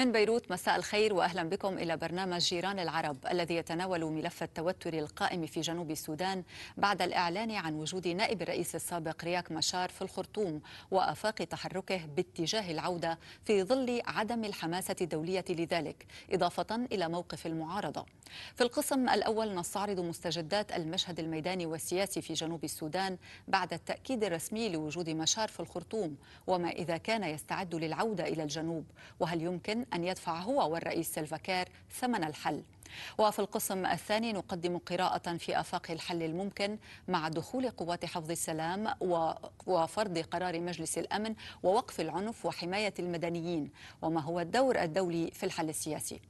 من بيروت مساء الخير واهلا بكم إلى برنامج جيران العرب الذي يتناول ملف التوتر القائم في جنوب السودان بعد الإعلان عن وجود نائب الرئيس السابق رياك مشار في الخرطوم وأفاق تحركه باتجاه العودة في ظل عدم الحماسة الدولية لذلك إضافة إلى موقف المعارضة. في القسم الأول نستعرض مستجدات المشهد الميداني والسياسي في جنوب السودان بعد التأكيد الرسمي لوجود مشار في الخرطوم وما إذا كان يستعد للعودة إلى الجنوب وهل يمكن أن يدفع هو والرئيس سلفاكير ثمن الحل. وفي القسم الثاني نقدم قراءة في آفاق الحل الممكن مع دخول قوات حفظ السلام وفرض قرار مجلس الأمن ووقف العنف وحماية المدنيين وما هو الدور الدولي في الحل السياسي.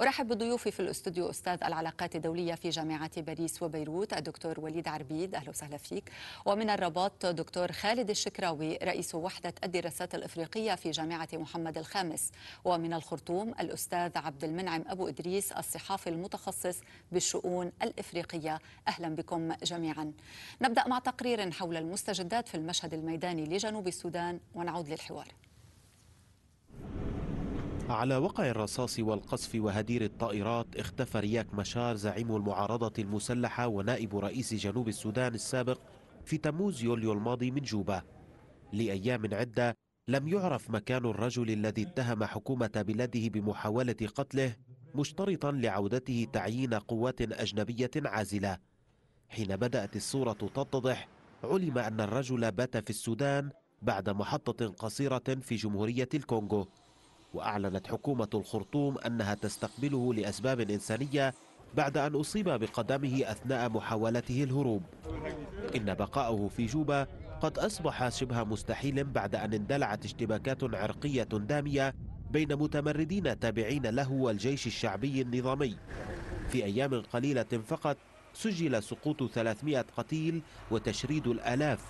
أرحب بضيوفي في الاستوديو أستاذ العلاقات الدولية في جامعة باريس وبيروت الدكتور وليد عربيد أهلا وسهلا فيك. ومن الرباط دكتور خالد الشكراوي رئيس وحدة الدراسات الإفريقية في جامعة محمد الخامس. ومن الخرطوم الأستاذ عبد المنعم أبو إدريس الصحافي المتخصص بالشؤون الإفريقية. أهلا بكم جميعا. نبدأ مع تقرير حول المستجدات في المشهد الميداني لجنوب السودان ونعود للحوار. على وقع الرصاص والقصف وهدير الطائرات اختفى رياك مشار زعيم المعارضة المسلحة ونائب رئيس جنوب السودان السابق في تموز يوليو الماضي من جوبا. لأيام عدة لم يعرف مكان الرجل الذي اتهم حكومة بلاده بمحاولة قتله مشترطا لعودته تعيين قوات أجنبية عازلة. حين بدأت الصورة تتضح علم أن الرجل بات في السودان بعد محطة قصيرة في جمهورية الكونغو وأعلنت حكومة الخرطوم أنها تستقبله لأسباب إنسانية بعد أن أصيب بقدمه أثناء محاولته الهروب. إن بقاءه في جوبا قد أصبح شبه مستحيل بعد أن اندلعت اشتباكات عرقية دامية بين متمردين تابعين له والجيش الشعبي النظامي. في أيام قليلة فقط سجل سقوط 300 قتيل وتشريد الآلاف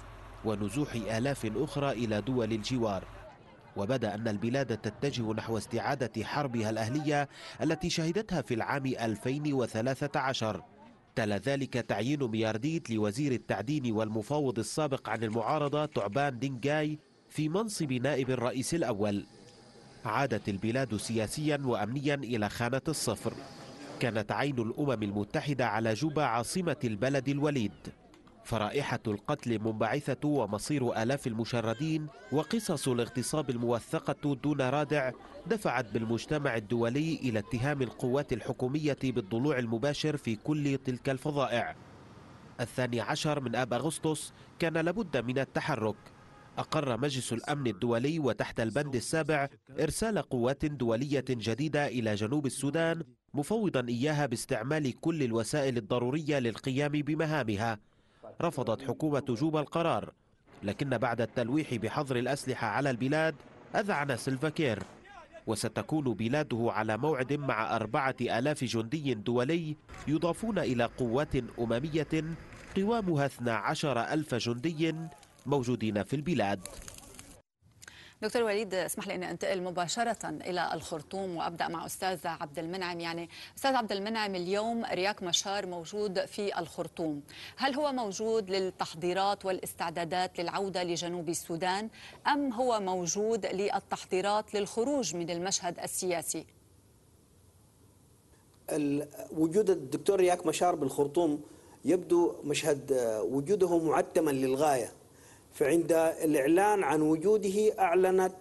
ونزوح آلاف أخرى إلى دول الجوار. وبدأ أن البلاد تتجه نحو استعادة حربها الأهلية التي شهدتها في العام 2013 تلا ذلك تعيين ميارديت لوزير التعدين والمفاوض السابق عن المعارضة تعبان دينجاي في منصب نائب الرئيس الأول. عادت البلاد سياسيا وأمنيا إلى خانة الصفر. كانت عين الأمم المتحدة على جوبا عاصمة البلد الوليد. فرائحة القتل منبعثة ومصير آلاف المشردين وقصص الاغتصاب الموثقة دون رادع دفعت بالمجتمع الدولي إلى اتهام القوات الحكومية بالضلوع المباشر في كل تلك الفظائع. الثاني عشر من آب أغسطس كان لابد من التحرك. أقر مجلس الأمن الدولي وتحت البند السابع إرسال قوات دولية جديدة إلى جنوب السودان مفوضا إياها باستعمال كل الوسائل الضرورية للقيام بمهامها. رفضت حكومة جوبا القرار لكن بعد التلويح بحظر الأسلحة على البلاد أذعن سلفاكير وستكون بلاده على موعد مع أربعة آلاف جندي دولي يضافون إلى قوات أممية قوامها 12 ألف جندي موجودين في البلاد. دكتور وليد اسمح لي اني أنتقل مباشرة إلى الخرطوم وأبدأ مع أستاذ عبد المنعم. يعني أستاذ عبد المنعم اليوم رياك مشار موجود في الخرطوم. هل هو موجود للتحضيرات والاستعدادات للعودة لجنوب السودان أم هو موجود للتحضيرات للخروج من المشهد السياسي؟ وجود الدكتور رياك مشار بالخرطوم يبدو مشهد وجوده معتما للغاية. فعند الإعلان عن وجوده أعلنت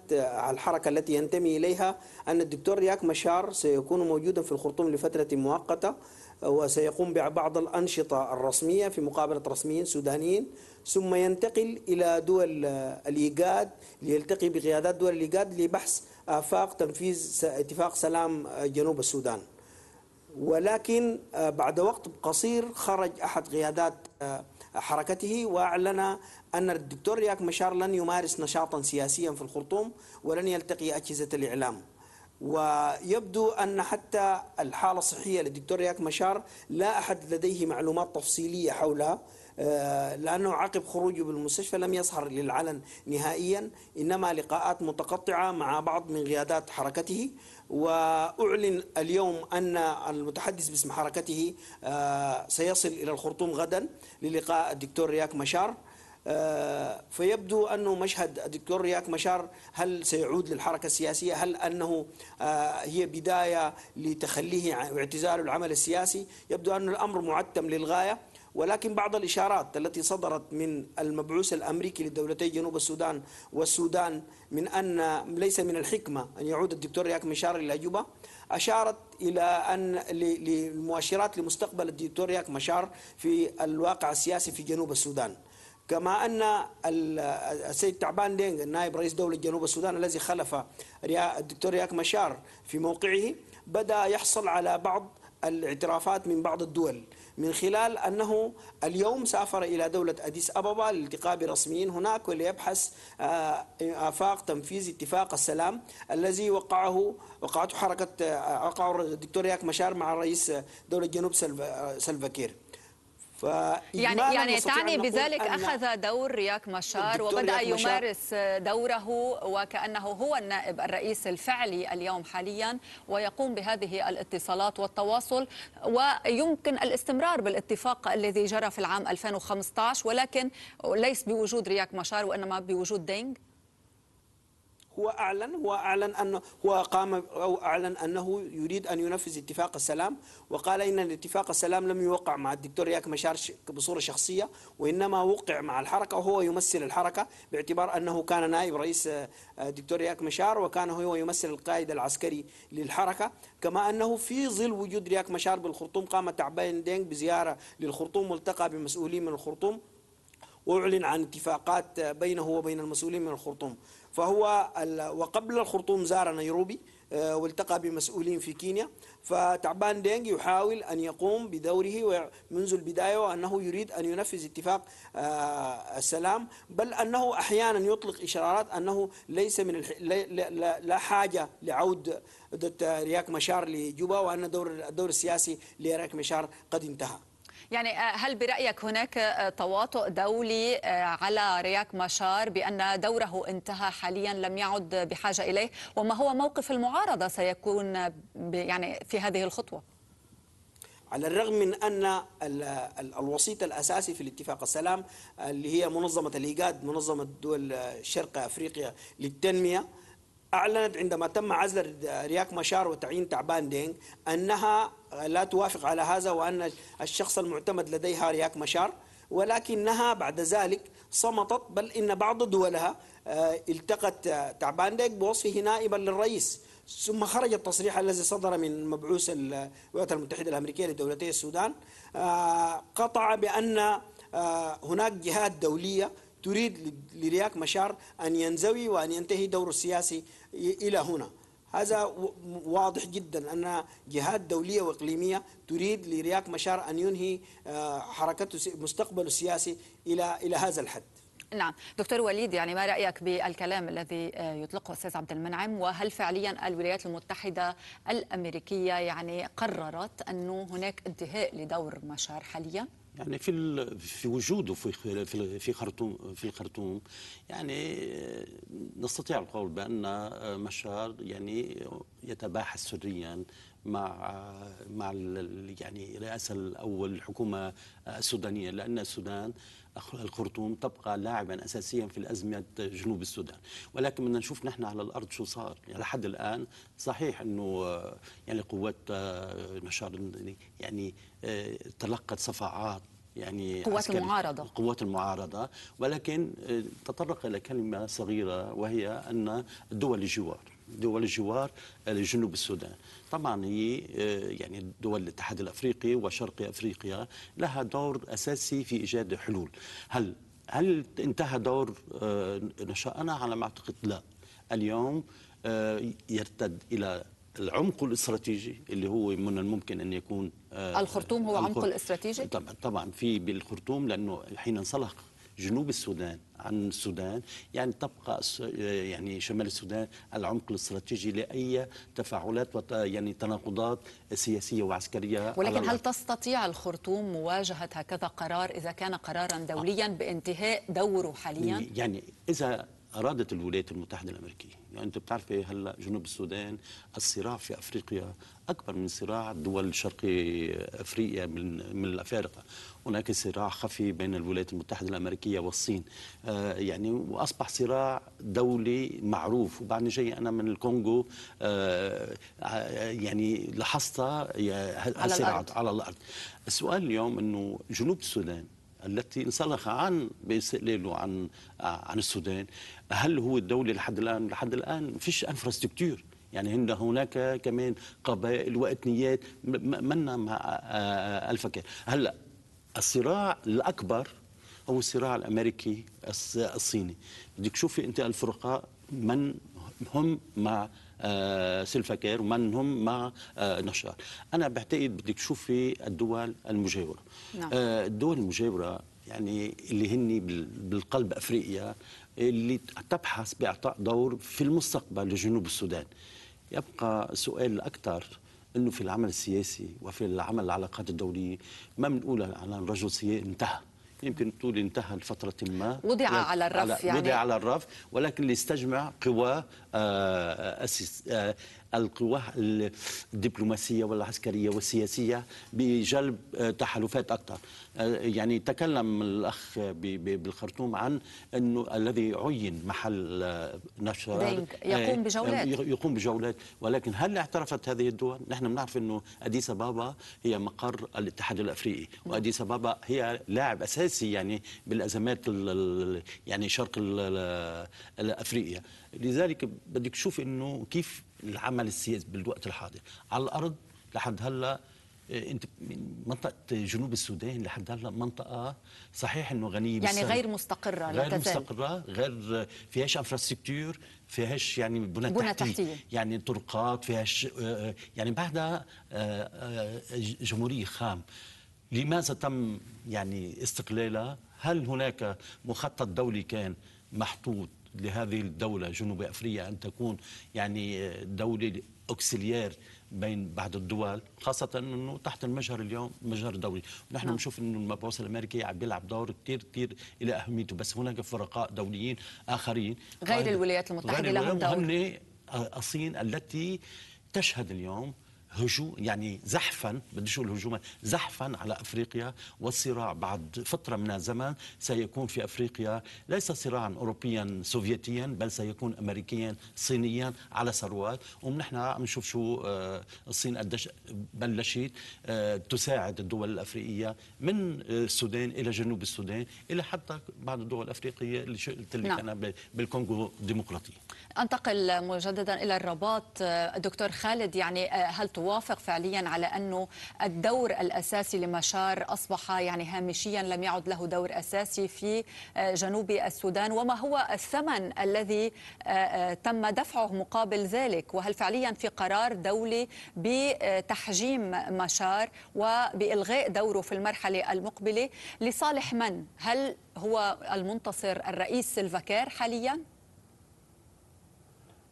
الحركة التي ينتمي إليها أن الدكتور رياك مشار سيكون موجودا في الخرطوم لفترة مؤقتة وسيقوم ببعض الأنشطة الرسمية في مقابلة رسميين سودانيين ثم ينتقل إلى دول الإيجاد ليلتقي بقيادات دول الإيجاد لبحث آفاق تنفيذ اتفاق سلام جنوب السودان. ولكن بعد وقت قصير خرج أحد قيادات حركته وأعلن أن الدكتور رياك مشار لن يمارس نشاطا سياسيا في الخرطوم ولن يلتقي أجهزة الإعلام. ويبدو أن حتى الحالة الصحية للدكتور رياك مشار لا أحد لديه معلومات تفصيلية حولها لأنه عقب خروجه بالمستشفى لم يظهر للعلن نهائيا إنما لقاءات متقطعة مع بعض من قيادات حركته. وأعلن اليوم أن المتحدث باسم حركته سيصل إلى الخرطوم غدا للقاء الدكتور رياك مشار. آه، فيبدو أنه مشهد الدكتور رياك مشار هل سيعود للحركة السياسية؟ هل أنه آه، هي بداية لتخليه واعتزاله العمل السياسي؟ يبدو أن الأمر معتم للغاية ولكن بعض الإشارات التي صدرت من المبعوث الأمريكي لدولتي جنوب السودان والسودان من أن ليس من الحكمة أن يعود الدكتور رياك مشار إلى جوبا أشارت إلى أن للمؤشرات لمستقبل الدكتور رياك مشار في الواقع السياسي في جنوب السودان. كما أن السيد تعبان دينغ النائب رئيس دولة جنوب السودان الذي خلف الدكتور رياك مشار في موقعه بدأ يحصل على بعض الاعترافات من بعض الدول من خلال أنه اليوم سافر إلى دولة أديس أبابا للالتقاء برسميين هناك وليبحث آه، آفاق تنفيذ اتفاق السلام الذي وقعه وقعته حركة آه، وقعه الدكتور ياك مشار مع رئيس دولة جنوب سلفاكير. يعني يعني تعني بذلك أخذ دور رياك مشار وبدأ يمارس دوره وكأنه هو النائب الرئيس الفعلي اليوم حاليا ويقوم بهذه الاتصالات والتواصل ويمكن الاستمرار بالاتفاق الذي جرى في العام 2015 ولكن ليس بوجود رياك مشار وإنما بوجود دينغ. هو أعلن هو أعلن أنه هو قام أو أعلن أنه يريد أن ينفذ اتفاق السلام وقال إن الاتفاق السلام لم يوقع مع الدكتور ياك مشار بصورة شخصية وإنما وقع مع الحركة وهو يمثل الحركة باعتبار أنه كان نائب رئيس آه، ياك مشار وكان هو يمثل القائد العسكري للحركة كما أنه في ظل وجود رياك مشار بالخرطوم قام تعبان دينغ بزيارة للخرطوم والتقى بمسؤولين من الخرطوم وأعلن عن اتفاقات بينه وبين المسؤولين من الخرطوم. فهو وقبل الخرطوم زار نيروبي آه، والتقى بمسؤولين في كينيا. فتعبان دينج يحاول أن يقوم بدوره منذ البداية وأنه يريد أن ينفذ اتفاق آه، السلام. بل أنه أحيانا يطلق إشارات أنه ليس من الح... لا حاجة لعودة رياك مشار لجوبا وأن الدور السياسي لرياك مشار قد انتهى. يعني آه، هل برأيك هناك آه، تواطؤ دولي آه، على رياك مشار بأن دوره انتهى حاليا لم يعد بحاجة إليه؟ وما هو موقف المعارضة سيكون يعني في هذه الخطوة؟ على الرغم من أن الوسيط الأساسي في الاتفاق السلام اللي هي منظمة الإيجاد منظمة دول شرق أفريقيا للتنمية أعلنت عندما تم عزل رياك مشار وتعيين تعبان دينغ أنها لا توافق على هذا وأن الشخص المعتمد لديها رياك مشار ولكنها بعد ذلك صمتت بل إن بعض دولها آه، التقت تعبان دينغ بوصفه نائبا للرئيس ثم خرج التصريح الذي صدر من مبعوث الولايات المتحدة الأمريكية لدولتي السودان آه، قطع بأن آه، هناك جهات دولية تريد لرياك مشار أن ينزوي وأن ينتهي دوره السياسي إلى هنا. هذا واضح جدا أن جهات دولية وإقليمية تريد لرياك مشار أن ينهي آه، حركته مستقبله السياسي إلى إلى هذا الحد. نعم. دكتور وليد يعني ما رأيك بالكلام الذي آه، يطلقه أستاذ عبد المنعم؟ وهل فعليا الولايات المتحدة الأمريكية يعني قررت أنه هناك انتهاء لدور مشار حاليا؟ يعني في في وجوده في في خرطوم في الخرطوم. يعني نستطيع القول بأن مشار يعني يتباحث سريا مع مع يعني الرئاسه الأول الحكومة السودانية لأن السودان الخرطوم تبقى لاعبا اساسيا في الأزمة جنوب السودان. ولكن بدنا نشوف نحن على الأرض شو صار. يعني لحد الآن صحيح إنه يعني قوات نشار يعني تلقت صفعات يعني قوات المعارضة. قوات المعارضة. ولكن تطرق إلى كلمة صغيرة وهي أن دول الجوار. دول الجوار لجنوب السودان. طبعا هي يعني دول الاتحاد الأفريقي وشرق أفريقيا لها دور أساسي في إيجاد حلول. هل هل انتهى دور نشأ أنا على ما أعتقد لا. اليوم يرتد إلى العمق الاستراتيجي اللي هو من الممكن أن يكون الخرطوم هو عمق الاستراتيجي؟ طبعا طبعا في بالخرطوم لأنه حين انسلخ جنوب السودان عن السودان يعني تبقى يعني شمال السودان العمق الاستراتيجي لأي تفاعلات يعني تناقضات سياسية وعسكرية ولكن هل تستطيع الخرطوم مواجهة هكذا قرار إذا كان قرارا دوليا بانتهاء دوره حاليا؟ يعني إذا أرادت الولايات المتحدة الأمريكية، يعني أنت بتعرفي هلأ جنوب السودان؟ الصراع في أفريقيا أكبر من صراع دول شرقي أفريقيا من من الأفارقة، هناك صراع خفي بين الولايات المتحدة الأمريكية والصين، آه يعني وأصبح صراع دولي معروف، وبعدني جاي أنا من الكونغو آه يعني لاحظتها على الأرض. على الأرض. السؤال اليوم إنه جنوب السودان التي انسلخ عن باستقلاله عن عن السودان. هل هو الدولة لحد الآن؟ لحد الآن فيش انفراستركتور يعني هن هناك كمان قبائل واثنيات منا مع الفكر هلا الصراع الأكبر هو الصراع الأمريكي الصيني. بدك تشوفي أنت الفرقاء من هم مع آه سلفاكير ومن هم مع آه نشار. أنا بعتقد بدك تشوفي الدول المجاورة. نعم. آه الدول المجاورة يعني اللي هن بالقلب أفريقيا اللي تبحث بإعطاء دور في المستقبل لجنوب السودان. يبقى سؤال الأكثر إنه في العمل السياسي وفي العمل العلاقات الدولية ما بنقول على الرجل سياسي انتهى. يمكن تقول انتهى لفترة ما. وضع على الرف يعني. وضع على الرف ولكن ليستجمع قوى آه آه القوى الدبلوماسية والعسكرية والسياسية بجلب تحالفات أكثر. يعني تكلم الأخ بالخرطوم عن أنه الذي عين محل نشر يقوم بجولات. يقوم بجولات. ولكن هل اعترفت هذه الدول؟ نحن بنعرف أنه أديس أبابا هي مقر الاتحاد الأفريقي وأديس أبابا هي لاعب أساسي يعني بالأزمات يعني شرق الأفريقيا لذلك بدك تشوف أنه كيف العمل السياسي بالوقت الحاضر. على الأرض لحد هلأ إيه، أنت منطقة جنوب السودان لحد هلأ منطقة صحيح إنه غنية يعني غير مستقرة غير لا تزال. مستقرة غير فيهاش انفراستركتور فيهاش يعني بنى بنى تحتية. يعني طرقات فيهاش آه، آه، يعني بعدها آه، جمهورية خام. لماذا تم يعني استقلالها؟ هل هناك مخطط دولي كان محطوط لهذه الدولة جنوب أفريقيا أن تكون يعني دولة أكسليير بين بعض الدول خاصة أنه تحت المجهر اليوم مجهر دولي نحن نعم. بنشوف أنه المبعوث الأمريكي عم بيلعب دور كثير كثير إلى أهميته بس هناك فرقاء دوليين آخرين غير الولايات المتحدة لهم دور الصين التي تشهد اليوم هجوم يعني زحفا بديش أقول هجوما زحفا على أفريقيا والصراع بعد فترة من الزمن. سيكون في أفريقيا ليس صراعا اوروبيا سوفيتيا بل سيكون امريكيا صينيا على ثروات. ونحن عم نشوف شو آه، الصين قديش بلشت آه، تساعد الدول الأفريقية من السودان إلى جنوب السودان إلى حتى بعض الدول الأفريقية اللي قلت لك نعم. أنا بالكونغو الديمقراطيه أنتقل مجددا إلى الرباط آه، دكتور خالد يعني هل توافق فعليا على أنه الدور الأساسي لمشار أصبح يعني هامشيا لم يعد له دور أساسي في آه، جنوب السودان وما هو الثمن الذي آه، آه، تم دفعه مقابل ذلك وهل فعليا في قرار دولي بتحجيم مشار وبإلغاء دوره في المرحلة المقبلة لصالح من؟ هل هو المنتصر الرئيس سلفاكير حالياً؟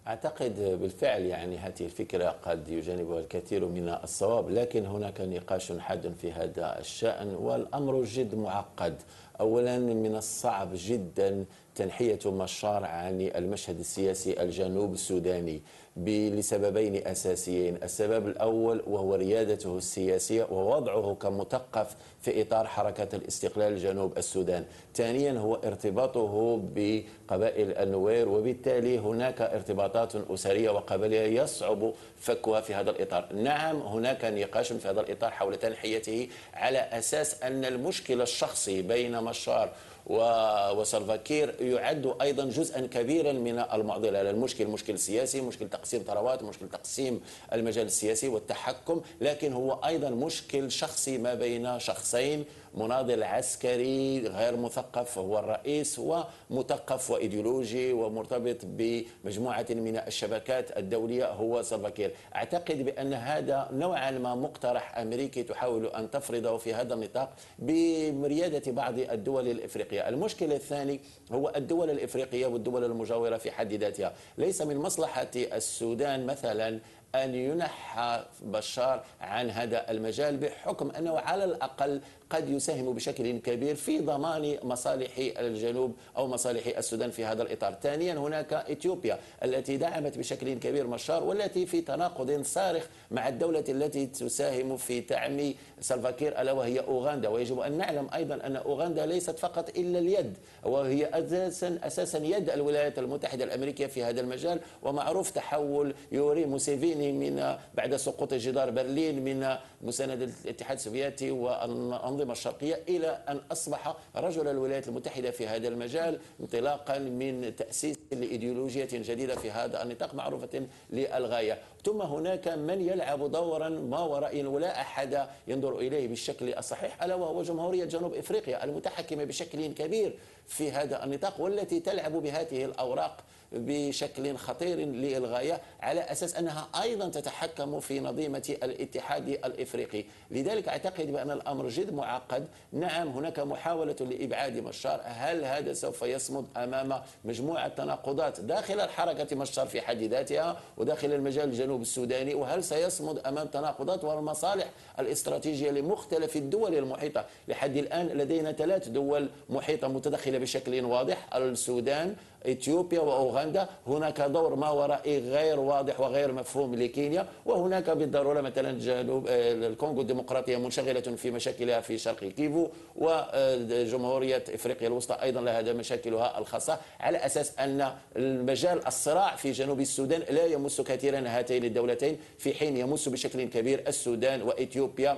أعتقد بالفعل يعني هذه الفكرة قد يجانبها الكثير من الصواب لكن هناك نقاش حاد في هذا الشأن والأمر جد معقد. أولا من الصعب جدا تنحية مشار عن المشهد السياسي الجنوب السوداني. لسببين أساسيين. السبب الأول وهو ريادته السياسية ووضعه كمثقف في إطار حركة الاستقلال جنوب السودان. ثانيا هو ارتباطه بقبائل النوير وبالتالي هناك ارتباطات أسرية وقبلية يصعب فكها في هذا الإطار. نعم هناك نقاش في هذا الإطار حول تنحيته على أساس أن المشكل الشخصي بين مشار وسلفاكير يعد أيضا جزءا كبيرا من المعضلة. المشكل مشكل سياسي مشكل تقسيم ثروات مشكل تقسيم المجال السياسي والتحكم لكن هو أيضا مشكل شخصي ما بين شخصين مناضل عسكري غير مثقف هو الرئيس ومثقف وإيديولوجي ومرتبط بمجموعة من الشبكات الدولية هو سلفاكير أعتقد بأن هذا نوعا ما مقترح أمريكي تحاول أن تفرضه في هذا النطاق بريادة بعض الدول الإفريقية. المشكل الثاني هو الدول الإفريقية والدول المجاورة في حد ذاتها. ليس من مصلحة السودان مثلا أن ينحى بشار عن هذا المجال بحكم أنه على الأقل قد يساهم بشكل كبير في ضمان مصالح الجنوب أو مصالح السودان في هذا الإطار. ثانيا هناك إثيوبيا التي دعمت بشكل كبير مشار والتي في تناقض صارخ مع الدولة التي تساهم في تعمي سلفاكير ألا وهي أوغندا. ويجب أن نعلم أيضا أن أوغندا ليست فقط إلا اليد وهي أساسا, أساسا يد الولايات المتحدة الأمريكية في هذا المجال. ومعروف تحول يوري موسيفيني من بعد سقوط جدار برلين من مساندة الاتحاد السوفيتي والأنظمة الشرقية إلى أن أصبح رجل الولايات المتحدة في هذا المجال انطلاقا من تأسيس لإيديولوجية جديدة في هذا النطاق معروفة للغاية. ثم هناك من يلعب دورا ما وراء ولا أحد ينظر إليه بالشكل الصحيح ألا وهو جمهورية جنوب إفريقيا المتحكمة بشكل كبير في هذا النطاق والتي تلعب بهذه الأوراق بشكل خطير للغاية على أساس أنها أيضا تتحكم في نظيمة الاتحاد الإفريقي. لذلك أعتقد بأن الأمر جد معقد. نعم هناك محاولة لإبعاد مشار. هل هذا سوف يصمد أمام مجموعة تناقضات داخل الحركة مشار في حد ذاتها وداخل المجال الجنوب السوداني؟ وهل سيصمد أمام تناقضات والمصالح الاستراتيجية لمختلف الدول المحيطة؟ لحد الآن لدينا ثلاث دول محيطة متدخلة بشكل واضح السودان إثيوبيا وأوغندا هناك دور ما ورائي غير واضح وغير مفهوم لكينيا وهناك بالضرورة مثلا جنوب آه، الكونغو الديمقراطية منشغلة في مشاكلها في شرق كيفو وجمهورية إفريقيا الوسطى أيضا لها مشاكلها الخاصة على أساس أن المجال الصراع في جنوب السودان لا يمس كثيرا هاتين الدولتين في حين يمس بشكل كبير السودان وإثيوبيا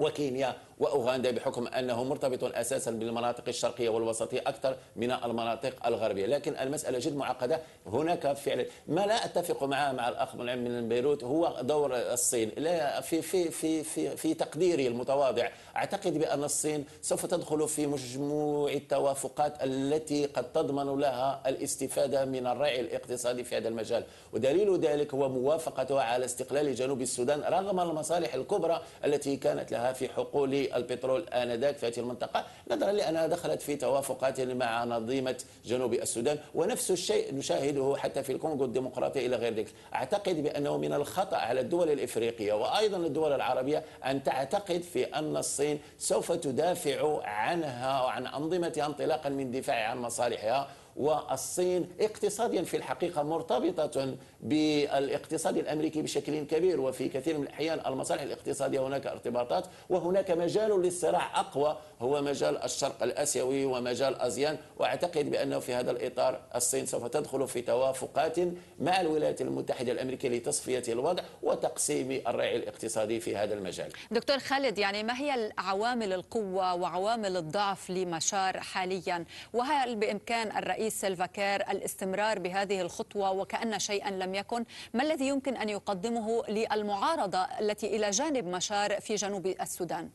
وكينيا. وأوغندا بحكم أنه مرتبط أساسا بالمناطق الشرقية والوسطية أكثر من المناطق الغربية، لكن المسألة جد معقدة، هناك فعلا ما لا أتفق معه مع الأخ من بيروت. هو دور الصين، لا في في في في في تقديري المتواضع، أعتقد بأن الصين سوف تدخل في مجموع التوافقات التي قد تضمن لها الاستفادة من الرعي الاقتصادي في هذا المجال، ودليل ذلك هو موافقتها على استقلال جنوب السودان رغم المصالح الكبرى التي كانت لها في حقول البترول آنذاك في هذه المنطقة. نظرا لأنها دخلت في توافقات مع نظيمة جنوب السودان ونفس الشيء نشاهده حتى في الكونغو الديمقراطية إلى غير ذلك. أعتقد بأنه من الخطأ على الدول الإفريقية وأيضا الدول العربية أن تعتقد في أن الصين سوف تدافع عنها وعن أنظمتها انطلاقا من دفاع عن مصالحها والصين اقتصاديا في الحقيقة مرتبطة بالاقتصاد الأمريكي بشكل كبير وفي كثير من الأحيان المصالح الاقتصادية هناك ارتباطات وهناك مجال للصراع أقوى هو مجال الشرق الآسيوي ومجال أزيان. وأعتقد بأنه في هذا الإطار الصين سوف تدخل في توافقات مع الولايات المتحدة الأمريكية لتصفية الوضع وتقسيم الرعي الاقتصادي في هذا المجال. دكتور خالد يعني ما هي عوامل القوة وعوامل الضعف لمشار حاليا؟ وهل بإمكان الرئيس سلفاكير الاستمرار بهذه الخطوة وكأن شيئا لم يكن ما الذي يمكن أن يقدمه للمعارضة التي إلى جانب مشار في جنوب السودان؟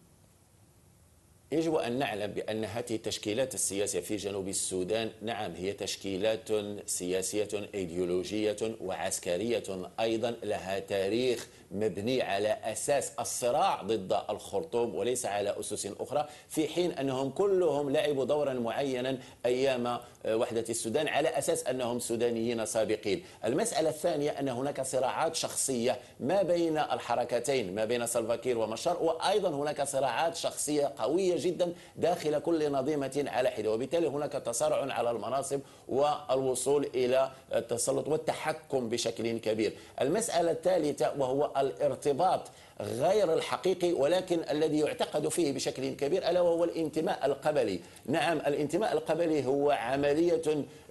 يجب أن نعلم بأن هذه التشكيلات السياسية في جنوب السودان نعم هي تشكيلات سياسية أيديولوجية وعسكرية أيضا لها تاريخ مبني على أساس الصراع ضد الخرطوم وليس على أسس أخرى في حين أنهم كلهم لعبوا دورا معينا أيام آه، وحدة السودان على أساس أنهم سودانيين سابقين. المسألة الثانية أن هناك صراعات شخصية ما بين الحركتين ما بين سلفاكير ومشار وأيضا هناك صراعات شخصية قوية جدا داخل كل نظيمة على حدة. وبالتالي هناك تصارع على المناصب والوصول إلى التسلط والتحكم بشكل كبير. المسألة الثالثة وهو الارتباط. غير الحقيقي ولكن الذي يعتقد فيه بشكل كبير ألا وهو الانتماء القبلي، نعم الانتماء القبلي هو عملية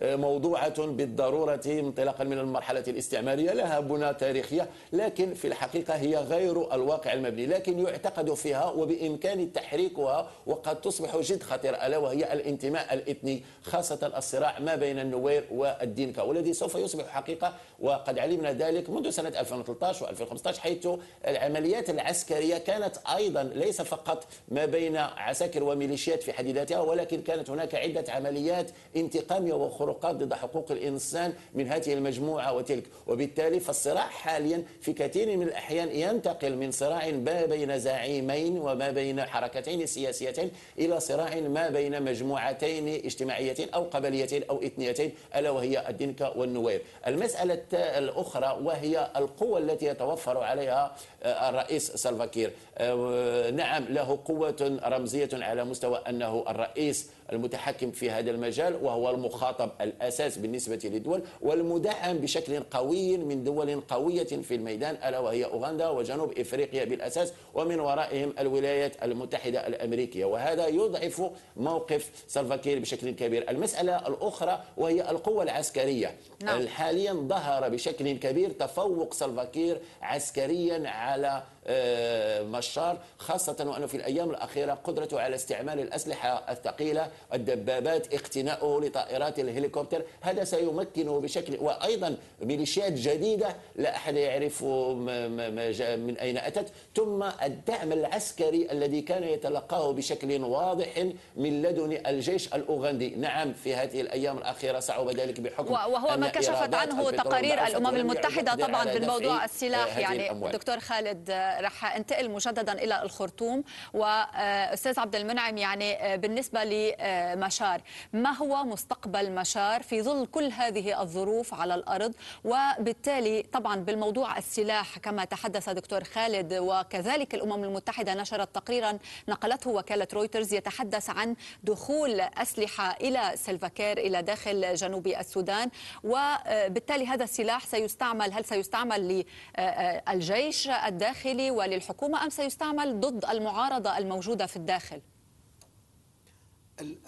آه، موضوعة بالضرورة انطلاقا من المرحلة الاستعمارية لها بنى تاريخية لكن في الحقيقة هي غير الواقع المبني، لكن يعتقد فيها وبإمكان تحريكها وقد تصبح جد خطيرة ألا وهي الانتماء الإثني خاصة الصراع ما بين النوير والدينكا والذي سوف يصبح حقيقة وقد علمنا ذلك منذ سنة 2013 و2015 حيث العملية العمليات العسكرية كانت أيضا ليس فقط ما بين عساكر وميليشيات في حد ذاتها ولكن كانت هناك عدة عمليات انتقامية وخروقات ضد حقوق الإنسان من هذه المجموعة وتلك. وبالتالي فالصراع حاليا في كثير من الأحيان ينتقل من صراع ما بين زعيمين وما بين حركتين سياسيتين إلى صراع ما بين مجموعتين اجتماعيتين أو قبليتين أو إثنيتين ألا وهي الدنكا والنوير. المسألة الأخرى وهي القوة التي يتوفر عليها آه، الرئيس سلفاكير. آه، نعم له قوة رمزية على مستوى أنه الرئيس المتحكم في هذا المجال وهو المخاطب الأساس بالنسبة للدول والمدعم بشكل قوي من دول قوية في الميدان ألا وهي أوغندا وجنوب إفريقيا بالأساس ومن ورائهم الولايات المتحدة الأمريكية. وهذا يضعف موقف سلفاكير بشكل كبير. المسألة الأخرى وهي القوة العسكرية. نعم. حاليا ظهر بشكل كبير تفوق سلفاكير عسكريا على آه، مشار خاصة وأنه في الأيام الأخيرة قدرته على استعمال الأسلحة الثقيلة الدبابات اقتناؤه لطائرات الهليكوبتر. هذا سيمكنه بشكل وأيضا ميليشيات جديدة لا أحد يعرف من أين أتت. ثم الدعم العسكري الذي كان يتلقاه بشكل واضح من لدن الجيش الأوغندي. نعم في هذه الأيام الأخيرة صعب ذلك بحكم وهو ما كشفت عنه تقارير الأمم المتحدة طبعا بالموضوع السلاح يعني دكتور خالد رح انتقل مجددا إلى الخرطوم. وأستاذ عبد المنعم يعني بالنسبة لمشار ما هو مستقبل مشار في ظل كل هذه الظروف على الأرض؟ وبالتالي طبعا بالموضوع السلاح كما تحدث دكتور خالد وكذلك الأمم المتحدة نشرت تقريرا نقلته وكالة رويترز يتحدث عن دخول أسلحة إلى سلفاكير إلى داخل جنوب السودان. وبالتالي هذا السلاح سيستعمل هل سيستعمل للجيش الداخلي؟ وللحكومة أم سيستعمل ضد المعارضة الموجودة في الداخل؟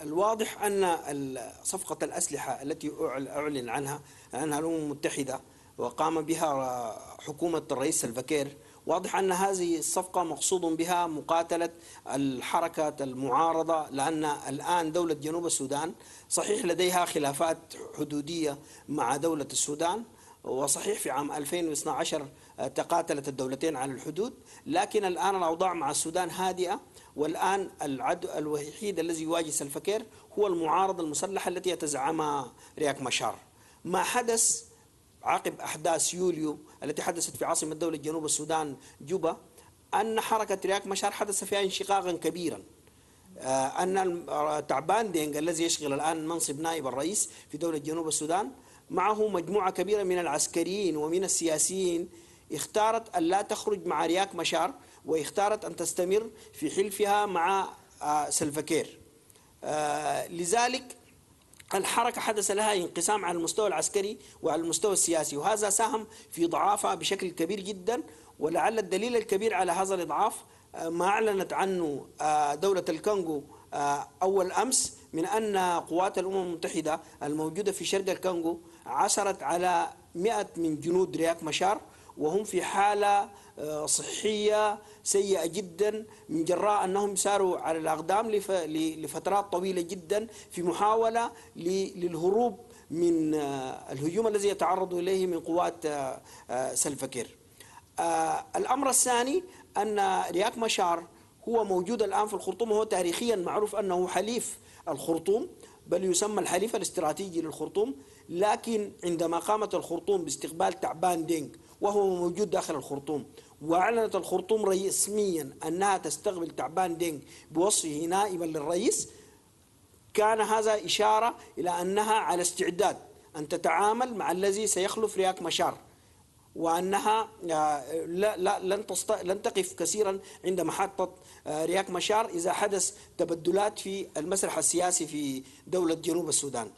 الواضح أن صفقة الأسلحة التي أعلن عنها عنها الأمم المتحدة وقام بها حكومة الرئيس سلفاكير واضح أن هذه الصفقة مقصود بها مقاتلة الحركة المعارضة لأن الآن دولة جنوب السودان صحيح لديها خلافات حدودية مع دولة السودان وصحيح في عام 2012 تقاتلت الدولتين على الحدود. لكن الآن الأوضاع مع السودان هادئة والآن العدو الوحيد الذي يواجه سلفكير هو المعارضة المسلحة التي يتزعمها رياك مشار ما حدث عقب أحداث يوليو التي حدثت في عاصمة دولة جنوب السودان جوبا أن حركة رياك مشار حدث فيها انشقاقا كبيرا. آه، أن تعبان دينغ الذي يشغل الآن منصب نائب الرئيس في دولة جنوب السودان معه مجموعة كبيرة من العسكريين ومن السياسيين اختارت أن لا تخرج مع رياك مشار واختارت أن تستمر في حلفها مع آه، سلفكير آه، لذلك الحركة حدث لها انقسام على المستوى العسكري وعلى المستوى السياسي وهذا ساهم في ضعافها بشكل كبير جدا ولعل الدليل الكبير على هذا الإضعاف آه، ما أعلنت عنه دولة الكونغو أول أمس من أن قوات الأمم المتحدة الموجودة في شرق الكونغو عثرت على 100 من جنود رياك مشار وهم في حالة آه، صحية سيئة جدا من جراء أنهم ساروا على الأقدام لفترات طويلة جدا في محاولة للهروب من آه، الهجوم الذي يتعرض إليه من قوات آه، سلفكير الأمر الثاني أن رياك مشار هو موجود الآن في الخرطوم وهو تاريخيا معروف أنه حليف الخرطوم بل يسمى الحليف الاستراتيجي للخرطوم لكن عندما قامت الخرطوم باستقبال تعبان دينغ وهو موجود داخل الخرطوم. وأعلنت الخرطوم رسميا أنها تستقبل تعبان دينغ بوصفه نائبا للرئيس. كان هذا إشارة إلى أنها على استعداد أن تتعامل مع الذي سيخلف رياك مشار وأنها آه، لا لا لن لن تقف كثيرا عند محطة آه، رياك مشار إذا حدث تبدلات في المسرح السياسي في دولة جنوب السودان.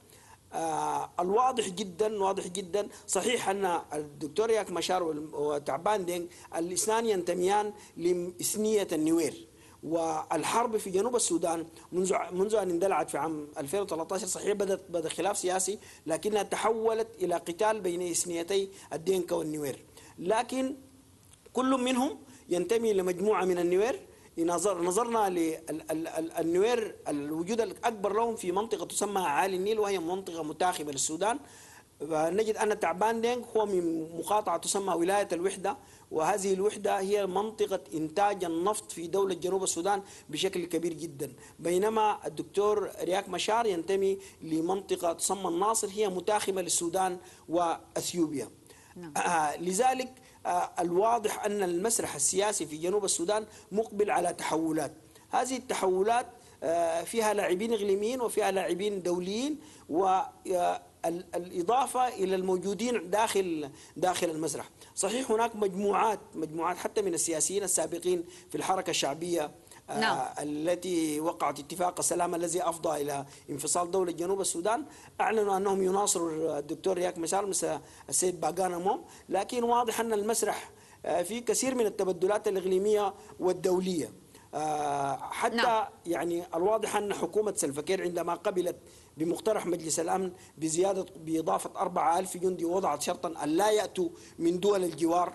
الواضح جدا واضح جدا. صحيح أن الدكتور رياك مشار وتعبان دينغ الاثنان ينتميان لاثنية النوير. والحرب في جنوب السودان منذ منذ أن اندلعت في عام 2013 صحيح بدأت بدا خلاف سياسي لكنها تحولت إلى قتال بين اثنيتي الدينكا والنوير. لكن كل منهم ينتمي لمجموعة من النوير. نظر نظرنا للنوير الوجود الأكبر لهم في منطقة تسمى أعالي النيل وهي منطقة متاخمة للسودان. نجد أن تعبان دينغ هو من مقاطعة تسمى ولاية الوحدة وهذه الوحدة هي منطقة إنتاج النفط في دولة جنوب السودان بشكل كبير جدا. بينما الدكتور رياك مشار ينتمي لمنطقة تسمى الناصر هي متاخمة للسودان وأثيوبيا. نعم. آه لذلك الواضح أن المسرح السياسي في جنوب السودان مقبل على تحولات. هذه التحولات آه فيها لاعبين إقليميين وفيها لاعبين دوليين و الإضافة إلى الموجودين داخل داخل المسرح. صحيح هناك مجموعات مجموعات حتى من السياسيين السابقين في الحركة الشعبية آه، نعم. آه التي وقعت اتفاق السلام الذي أفضى إلى انفصال دولة جنوب السودان أعلنوا أنهم يناصروا الدكتور رياك مشار مثل السيد باغانا موم لكن واضح أن المسرح آه في كثير من التبدلات الإقليمية والدولية آه حتى نعم. يعني الواضح أن حكومة سلفكير عندما قبلت بمقترح مجلس الأمن بزيادة بإضافة 4000 جندي وضعت شرطا أن لا يأتوا من دول الجوار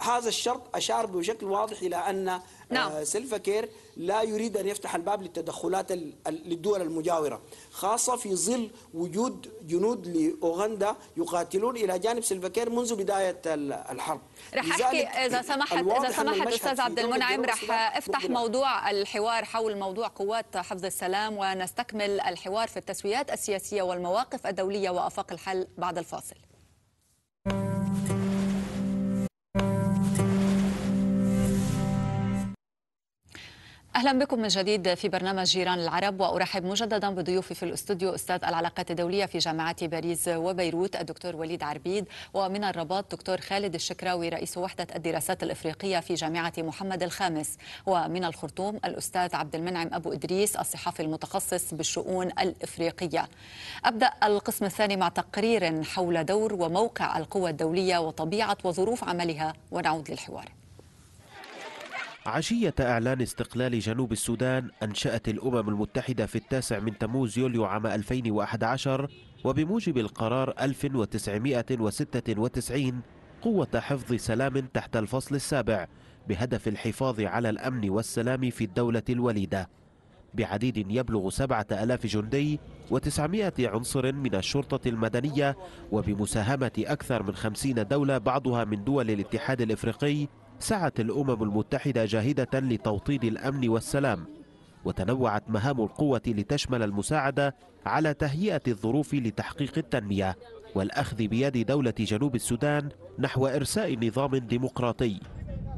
هذا الشرط أشار بشكل واضح إلى أن نعم. سيلفا كير لا يريد أن يفتح الباب للتدخلات للدول المجاورة خاصة في ظل وجود جنود لأوغندا يقاتلون إلى جانب سيلفا كير منذ بداية الحرب. رح أحكي إذا سمحت إذا سمحت أستاذ عبد المنعم رح أفتح موضوع الحوار حول موضوع قوات حفظ السلام ونستكمل الحوار في التسويات السياسية والمواقف الدولية وآفاق الحل بعد الفاصل. أهلا بكم من جديد في برنامج جيران العرب وأرحب مجددا بضيوفي في الاستوديو أستاذ العلاقات الدولية في جامعة باريس وبيروت الدكتور وليد عربيد ومن الرباط دكتور خالد الشكراوي رئيس وحدة الدراسات الإفريقية في جامعة محمد الخامس ومن الخرطوم الأستاذ عبد المنعم أبو إدريس الصحفي المتخصص بالشؤون الإفريقية. أبدأ القسم الثاني مع تقرير حول دور وموقع القوى الدولية وطبيعة وظروف عملها ونعود للحوار. عشية إعلان استقلال جنوب السودان أنشأت الأمم المتحدة في التاسع من تموز يوليو عام 2011 وبموجب القرار 1996 قوة حفظ سلام تحت الفصل السابع بهدف الحفاظ على الأمن والسلام في الدولة الوليدة. بعديد يبلغ سبعة ألاف جندي وتسعمائة عنصر من الشرطة المدنية وبمساهمة أكثر من خمسين دولة بعضها من دول الاتحاد الإفريقي سعت الأمم المتحدة جاهدة لتوطيد الأمن والسلام وتنوعت مهام القوة لتشمل المساعدة على تهيئة الظروف لتحقيق التنمية والأخذ بيد دولة جنوب السودان نحو إرساء نظام ديمقراطي.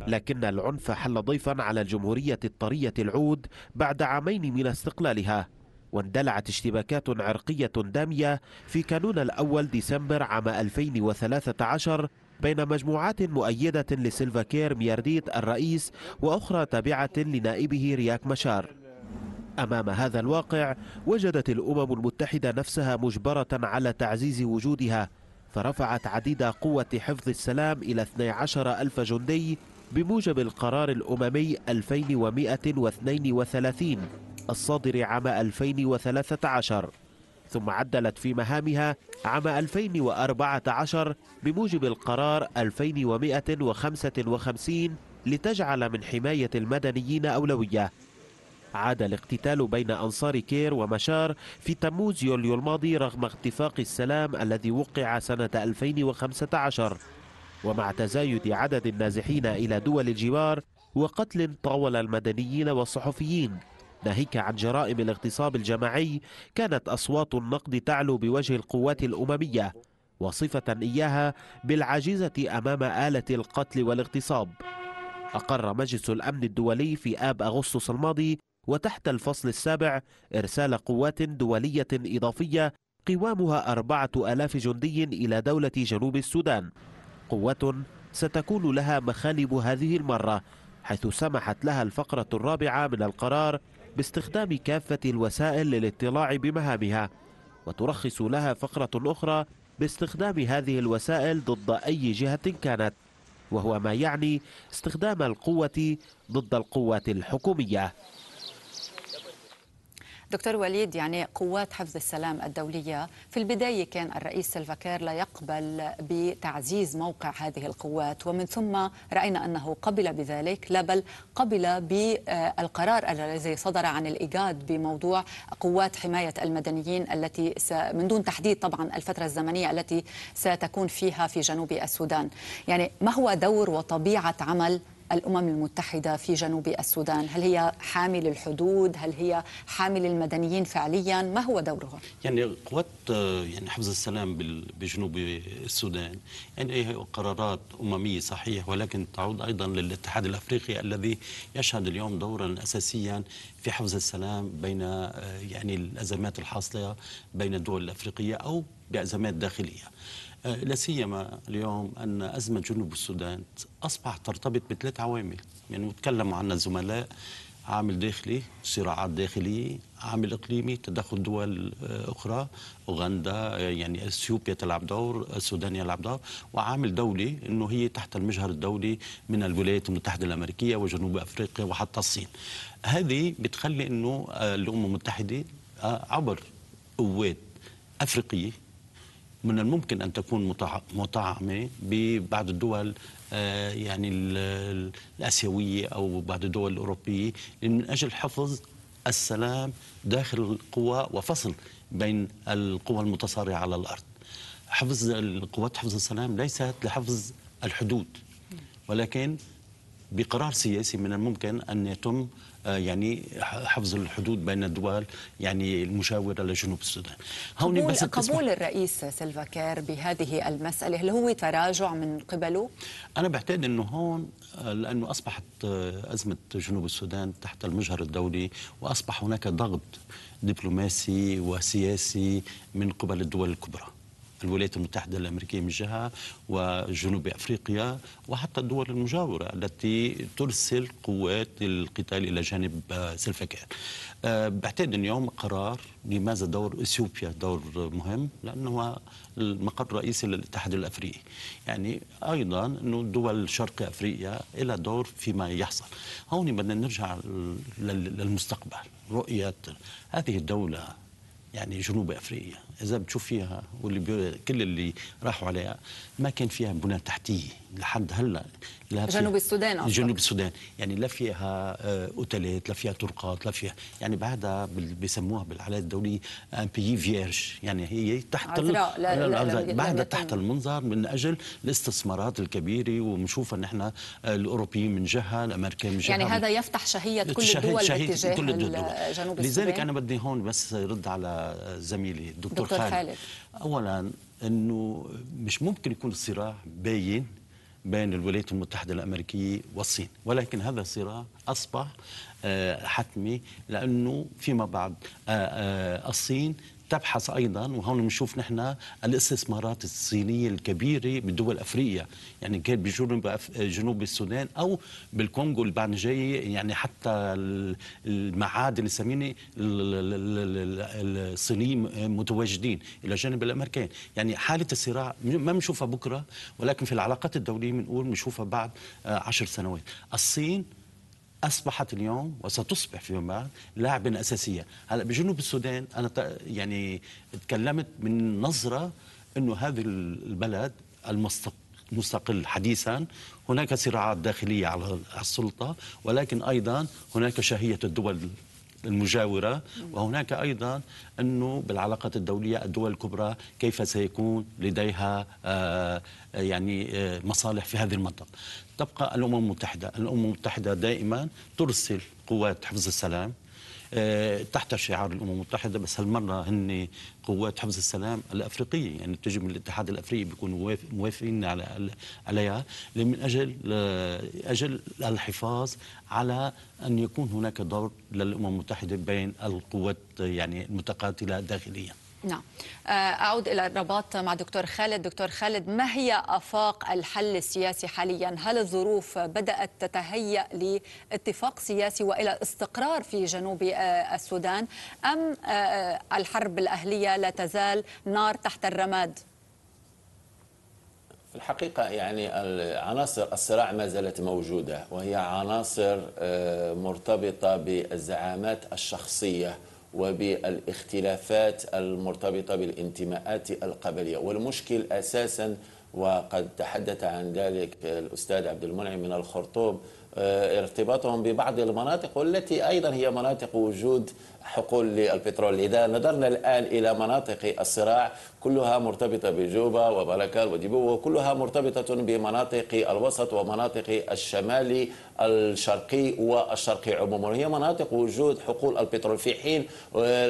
لكن العنف حل ضيفا على الجمهورية الطرية العود بعد عامين من استقلالها واندلعت اشتباكات عرقية دامية في كانون الأول ديسمبر عام 2013 بين مجموعات مؤيدة لسيلفا كير ميارديت الرئيس وأخرى تابعة لنائبه رياك مشار. أمام هذا الواقع وجدت الأمم المتحدة نفسها مجبرة على تعزيز وجودها فرفعت عديد قوة حفظ السلام إلى 12 ألف جندي بموجب القرار الأممي 2132 الصادر عام 2013 ثم عدلت في مهامها عام 2014 بموجب القرار 2155 لتجعل من حماية المدنيين أولوية. عاد الاقتتال بين أنصار كير ومشار في تموز يوليو الماضي رغم اتفاق السلام الذي وقع سنة 2015 ومع تزايد عدد النازحين إلى دول الجوار وقتل طاول المدنيين والصحفيين ناهيك عن جرائم الاغتصاب الجماعي كانت أصوات النقد تعلو بوجه القوات الأممية وصفة إياها بالعاجزة أمام آلة القتل والاغتصاب. أقر مجلس الأمن الدولي في آب أغسطس الماضي وتحت الفصل السابع إرسال قوات دولية إضافية قوامها أربعة ألاف جندي إلى دولة جنوب السودان. قوة ستكون لها مخالب هذه المرة حيث سمحت لها الفقرة الرابعة من القرار باستخدام كافة الوسائل للاطلاع بمهامها وترخص لها فقرة أخرى باستخدام هذه الوسائل ضد أي جهة كانت وهو ما يعني استخدام القوة ضد القوات الحكومية. دكتور وليد يعني قوات حفظ السلام الدولية في البداية كان الرئيس سلفاكير لا يقبل بتعزيز موقع هذه القوات ومن ثم رأينا أنه قبل بذلك لا بل قبل بالقرار الذي صدر عن الإيجاد بموضوع قوات حماية المدنيين التي من دون تحديد طبعا الفترة الزمنية التي ستكون فيها في جنوب السودان. يعني ما هو دور وطبيعة عمل الأمم المتحدة في جنوب السودان. هل هي حامل الحدود؟ هل هي حامل المدنيين فعليا؟ ما هو دورها؟ يعني قوات يعني حفظ السلام بجنوب السودان. يعني هي قرارات أممية صحيح ولكن تعود أيضا للاتحاد الأفريقي الذي يشهد اليوم دورا أساسيا في حفظ السلام بين يعني الأزمات الحاصلة بين الدول الأفريقية أو بأزمات داخلية. لا سيما اليوم أن أزمة جنوب السودان أصبحت ترتبط بثلاث عوامل. يعني تكلموا عنها الزملاء عامل داخلي صراعات داخليه عامل إقليمي تدخل دول أخرى أوغندا يعني إثيوبيا تلعب دور السودان يلعب دور وعامل دولي إنه هي تحت المجهر الدولي من الولايات المتحدة الأمريكية وجنوب أفريقيا وحتى الصين. هذه بتخلي إنه الأمم المتحدة عبر قوات أفريقية من الممكن أن تكون مطعمة ببعض الدول يعني الآسيوية أو بعض الدول الأوروبية من أجل حفظ السلام داخل القوى وفصل بين القوى المتصارعه على الأرض. حفظ قوات حفظ السلام ليست لحفظ الحدود ولكن بقرار سياسي من الممكن أن يتم يعني حفظ الحدود بين الدول يعني المشاورة لجنوب السودان. هون قبول, بس قبول الرئيس سيلفا كير بهذه المسألة هل هو تراجع من قبله؟ أنا بعتقد إنه هون لأنه أصبحت أزمة جنوب السودان تحت المجهر الدولي وأصبح هناك ضغط دبلوماسي وسياسي من قبل الدول الكبرى. الولايات المتحدة الأمريكية من جهة وجنوب أفريقيا وحتى الدول المجاورة التي ترسل قوات القتال إلى جانب سلفاكير بعتقد اليوم قرار لماذا دور إثيوبيا دور مهم؟ لأنه المقر الرئيسي للاتحاد الأفريقي. يعني أيضا إنه دول شرق أفريقيا لها دور فيما يحصل. هون بدنا نرجع للمستقبل رؤية هذه الدولة يعني جنوب أفريقيا. إذا بتشوف فيها واللي بي... كل اللي راحوا عليها ما كان فيها بنى تحتية لحد هلأ. لا جنوب السودان أصلاً. جنوب السودان. يعني لا فيها اوتيلات لا فيها طرقات لا فيها. يعني بعدها بيسموها بالعلاقات الدولية un pays vierge يعني هي تحت ال... لا لا لا بعدها تحت المنظر من أجل الاستثمارات الكبيرة وبنشوفها نحن الأوروبيين من جهة الامريكان من جهة. يعني هذا يفتح شهية كل الدول باتجاه كل الدول. جنوب السودان. لذلك أنا بدي هون بس رد على زميلي الدكتور دكتور خالد. خالد اولا إنه مش ممكن يكون الصراع باين بين الولايات المتحدة الأمريكية والصين ولكن هذا الصراع أصبح حتمي لأنه فيما بعد الصين تبحث أيضا وهون بنشوف نحن الاستثمارات الصينية الكبيرة بدول افريقيا يعني كان بجنوب جنوب السودان أو بالكونغو جاي يعني حتى المعادن الثمينه الصينيين متواجدين إلى جانب الأمريكان. يعني حالة الصراع ما بنشوفها بكرة ولكن في العلاقات الدولية بنقول بنشوفها بعد عشر سنوات. الصين أصبحت اليوم وستصبح فيما بعد لاعبا اساسيا هلأ بجنوب السودان أنا يعني تكلمت من نظرة إنه هذا البلد المستقل حديثا. هناك صراعات داخلية على السلطة ولكن أيضا هناك شهية الدول المجاورة وهناك أيضا أنه بالعلاقات الدولية الدول الكبرى كيف سيكون لديها يعني مصالح في هذه المنطقة. تبقى الأمم المتحدة. الأمم المتحدة دائما ترسل قوات حفظ السلام تحت شعار الأمم المتحدة بس هالمرة هن قوات حفظ السلام الأفريقية يعني بتجي من الاتحاد الأفريقي بيكونوا موافقين على عليها من أجل أجل الحفاظ على أن يكون هناك دور للأمم المتحدة بين القوات يعني المتقاتلة داخليا. نعم. أعود إلى الرباط مع دكتور خالد. دكتور خالد ما هي أفاق الحل السياسي حاليا؟ هل الظروف بدأت تتهيأ لاتفاق سياسي وإلى استقرار في جنوب السودان؟ أم الحرب الأهلية لا تزال نار تحت الرماد؟ في الحقيقة يعني عناصر الصراع ما زالت موجودة وهي عناصر مرتبطة بالزعامات الشخصية. وبالاختلافات المرتبطة بالانتماءات القبلية. والمشكل أساسا وقد تحدث عن ذلك الأستاذ عبد المنعم من الخرطوم ارتباطهم ببعض المناطق والتي أيضا هي مناطق وجود حقول للبترول. إذا نظرنا الآن إلى مناطق الصراع كلها مرتبطة بجوبا وبلكال وديبو وكلها مرتبطة بمناطق الوسط ومناطق الشمال الشرقي والشرقي عموما. هي مناطق وجود حقول البترول في حين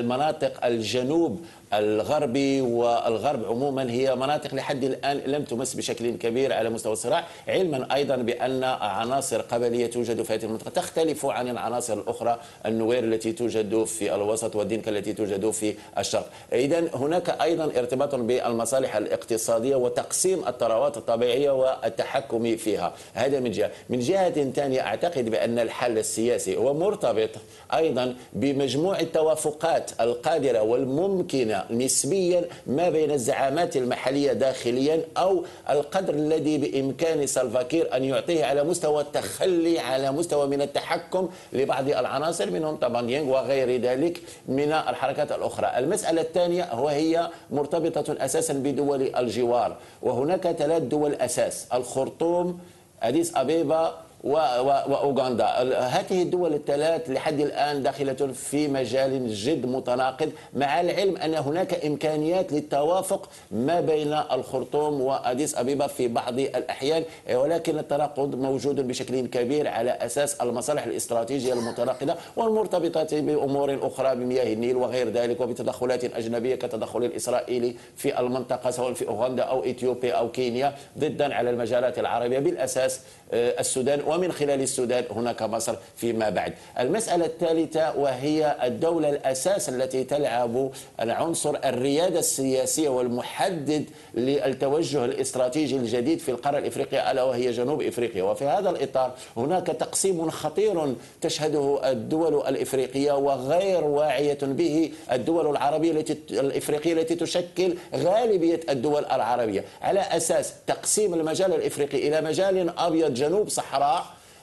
مناطق الجنوب الغربي والغرب عموما هي مناطق لحد الآن لم تمس بشكل كبير على مستوى الصراع علما أيضا بأن عناصر قبلية توجد في هذه المنطقة. تختلف عن العناصر الأخرى النوير التي توجد في الوسط والدينكا التي توجد في الشرق. إذا هناك أيضا ارتباط بالمصالح الاقتصادية وتقسيم الثروات الطبيعية والتحكم فيها. هذا من جهة. من جهة ثانية أعتقد بأن الحل السياسي هو مرتبط أيضا بمجموع التوافقات القادرة والممكنة نسبيا ما بين الزعامات المحلية داخليا أو القدر الذي بإمكان سلفاكير أن يعطيه على مستوى التخلي على مستوى من التحكم لبعض العناصر منهم طبعا يانغ وغير ذلك من الحركات الأخرى. المسألة الثانية وهي مرتبطة أساسا بدول الجوار وهناك ثلاث دول أساس الخرطوم أديس أبيبا وأوغندا. هذه الدول الثلاث لحد الآن داخلة في مجال جد متناقض مع العلم أن هناك إمكانيات للتوافق ما بين الخرطوم وأديس أبيبا في بعض الأحيان ولكن التناقض موجود بشكل كبير على أساس المصالح الاستراتيجية المتناقضة والمرتبطه بأمور أخرى بمياه النيل وغير ذلك وبتدخلات أجنبية كالتدخل الإسرائيلي في المنطقة سواء في أوغندا أو إثيوبيا أو كينيا ضدا على المجالات العربية بالأساس آه، السودان ومن خلال السودان هناك مصر فيما بعد. المسألة الثالثة وهي الدولة الأساس التي تلعب العنصر الريادة السياسية والمحدد للتوجه الاستراتيجي الجديد في القارة الإفريقية ألا وهي جنوب إفريقيا. وفي هذا الإطار هناك تقسيم خطير تشهده الدول الإفريقية وغير واعية به الدول العربية التي الإفريقية التي تشكل غالبية الدول العربية. على أساس تقسيم المجال الإفريقي إلى مجال أبيض جنوب صحراء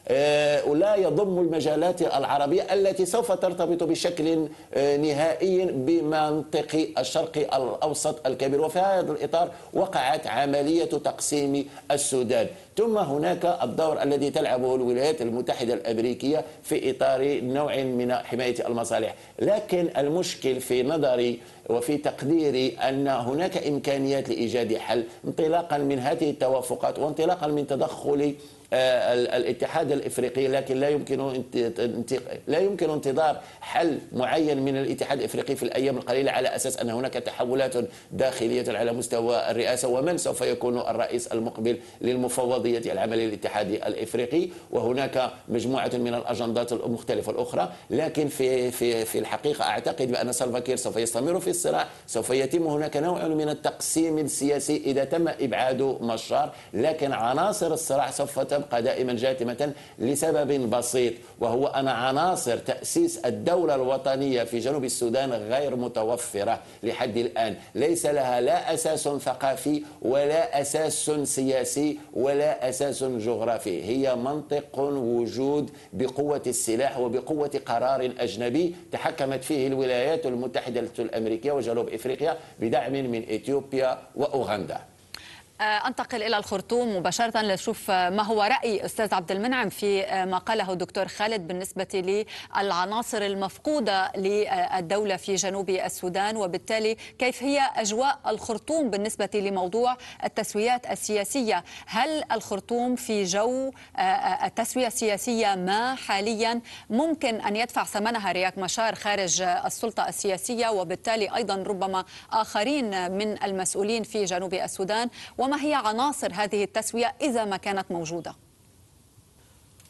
آه، ولا يضم المجالات العربية التي سوف ترتبط بشكل آه، نهائي بمنطق الشرق الأوسط الكبير. وفي هذا الإطار وقعت عملية تقسيم السودان. ثم هناك الدور الذي تلعبه الولايات المتحدة الأمريكية في إطار نوع من حماية المصالح. لكن المشكل في نظري وفي تقديري أن هناك إمكانيات لإيجاد حل انطلاقا من هذه التوافقات وانطلاقا من تدخل الاتحاد الإفريقي لكن لا يمكن لا يمكن انتظار حل معين من الاتحاد الإفريقي في الأيام القليلة على أساس أن هناك تحولات داخلية على مستوى الرئاسة ومن سوف يكون الرئيس المقبل للمفوضية العملية للاتحاد الإفريقي. وهناك مجموعة من الأجندات المختلفة الأخرى. لكن في في في الحقيقة أعتقد بأن سلفاكير سوف يستمر في الصراع. سوف يتم هناك نوع من التقسيم السياسي إذا تم إبعاد مشار. لكن عناصر الصراع سوف تبقى دائما جاثمة لسبب بسيط وهو أن عناصر تأسيس الدولة الوطنية في جنوب السودان غير متوفرة لحد الآن. ليس لها لا أساس ثقافي ولا أساس سياسي ولا أساس جغرافي. هي منطق وجود بقوة السلاح وبقوة قرار أجنبي تحكمت فيه الولايات المتحدة الأمريكية وجنوب إفريقيا بدعم من إثيوبيا وأوغندا. أنتقل إلى الخرطوم مباشرة لنشوف آه، ما هو رأي أستاذ عبد المنعم في آه، ما قاله الدكتور خالد بالنسبة للعناصر المفقودة للدولة في جنوب السودان. وبالتالي كيف هي أجواء الخرطوم بالنسبة لموضوع التسويات السياسية؟ هل الخرطوم في جو التسوية السياسية ما حاليا ممكن أن يدفع ثمنها رياك مشار خارج السلطة السياسية؟ وبالتالي أيضا ربما آخرين من المسؤولين في جنوب السودان. وما هي عناصر هذه التسوية إذا ما كانت موجودة؟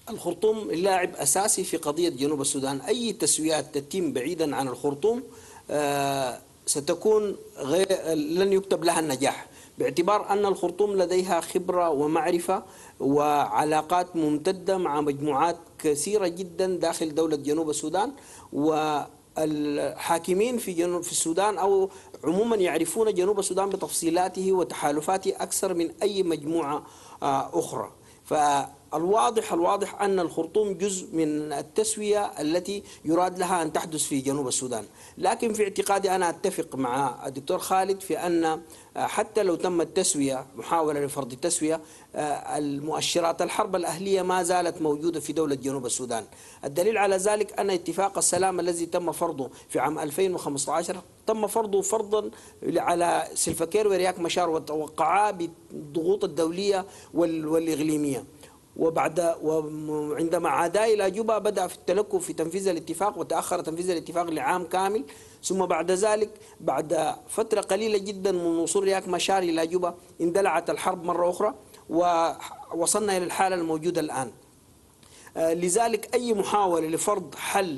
الخرطوم لاعب أساسي في قضية جنوب السودان. أي تسويات تتم بعيدا عن الخرطوم آه، ستكون غير لن يكتب لها النجاح باعتبار أن الخرطوم لديها خبرة ومعرفة وعلاقات ممتدة مع مجموعات كثيرة جدا داخل دولة جنوب السودان. و الحاكمين في جنوب في السودان أو عموما يعرفون جنوب السودان بتفصيلاته وتحالفاته أكثر من أي مجموعة آه، أخرى. الواضح الواضح أن الخرطوم جزء من التسوية التي يراد لها أن تحدث في جنوب السودان. لكن في اعتقادي أنا أتفق مع الدكتور خالد في أن حتى لو تم التسوية محاولة لفرض التسوية المؤشرات الحرب الأهلية ما زالت موجودة في دولة جنوب السودان. الدليل على ذلك أن اتفاق السلام الذي تم فرضه في عام 2015 تم فرضه فرضا على سلفكير ورياك مشار وتوقعا بالضغوط الدولية والإقليمية. وبعد وعندما عادا إلى جوبا بدأ في التلكف في تنفيذ الاتفاق وتأخر تنفيذ الاتفاق لعام كامل. ثم بعد ذلك بعد فترة قليلة جدا من وصول رياك مشار إلى جوبا اندلعت الحرب مرة أخرى. ووصلنا إلى الحالة الموجودة الآن. آه، لذلك أي محاولة لفرض حل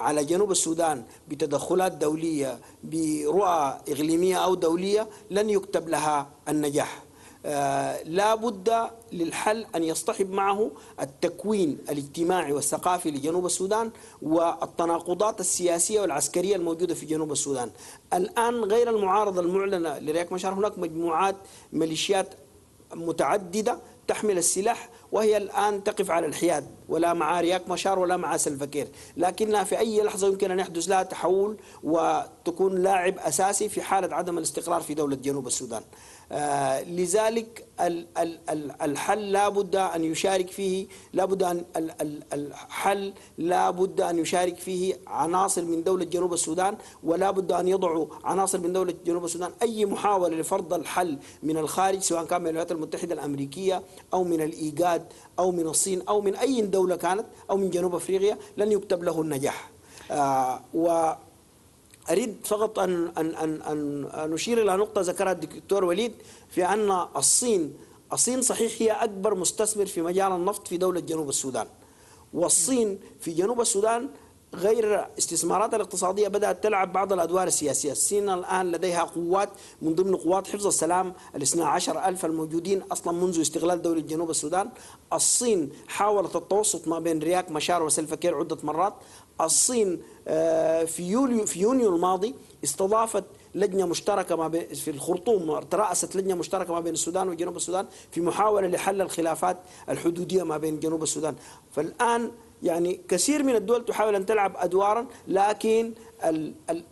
على جنوب السودان بتدخلات دولية برؤى إقليمية أو دولية لن يكتب لها النجاح. آه، لا بد للحل أن يصطحب معه التكوين الاجتماعي والثقافي لجنوب السودان والتناقضات السياسية والعسكرية الموجودة في جنوب السودان. الآن غير المعارضة المعلنة لرياك مشار هناك مجموعات ميليشيات متعددة تحمل السلاح وهي الآن تقف على الحياد ولا مع رياك مشار ولا مع سلفكير لكنها في أي لحظة يمكن أن يحدث لها تحول وتكون لاعب أساسي في حالة عدم الاستقرار في دولة جنوب السودان. آه، لذلك الحل لا بد أن يشارك فيه لا بد أن الحل لا بد أن يشارك فيه عناصر من دولة جنوب السودان ولا بد أن يضعوا عناصر من دولة جنوب السودان أي محاولة لفرض الحل من الخارج سواء كان من الولايات المتحدة الأمريكية أو من الإيجاد أو من الصين أو من أي دولة كانت أو من جنوب أفريقيا لن يكتب له النجاح. آه و أريد فقط أن, أن, أن, أن نشير إلى نقطة ذكرها الدكتور وليد في أن الصين الصين صحيح هي أكبر مستثمر في مجال النفط في دولة جنوب السودان. والصين في جنوب السودان غير استثمارات الاقتصادية بدأت تلعب بعض الأدوار السياسية. الصين الآن لديها قوات من ضمن قوات حفظ السلام الاثنى عشر ألف الموجودين أصلا منذ استغلال دولة جنوب السودان. الصين حاولت التوسط ما بين رياك مشار وسلفكير عدة مرات. الصين آه، في يوليو في يونيو الماضي استضافت لجنة مشتركة ما بين في الخرطوم ترأست لجنة مشتركة ما بين السودان وجنوب السودان في محاولة لحل الخلافات الحدودية ما بين جنوب السودان. فالآن يعني كثير من الدول تحاول أن تلعب أدوارا لكن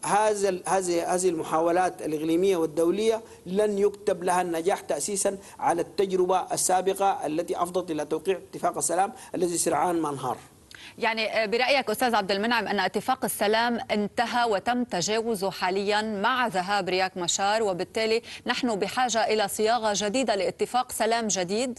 هذا هذه هذه المحاولات الإقليمية والدولية لن يكتب لها النجاح تاسيسا على التجربة السابقة التي أفضت إلى توقيع اتفاق السلام الذي سرعان ما انهار. يعني آه، برأيك أستاذ عبد المنعم أن اتفاق السلام انتهى وتم تجاوزه حاليا مع ذهاب رياك مشار وبالتالي نحن بحاجة إلى صياغة جديدة لاتفاق سلام جديد؟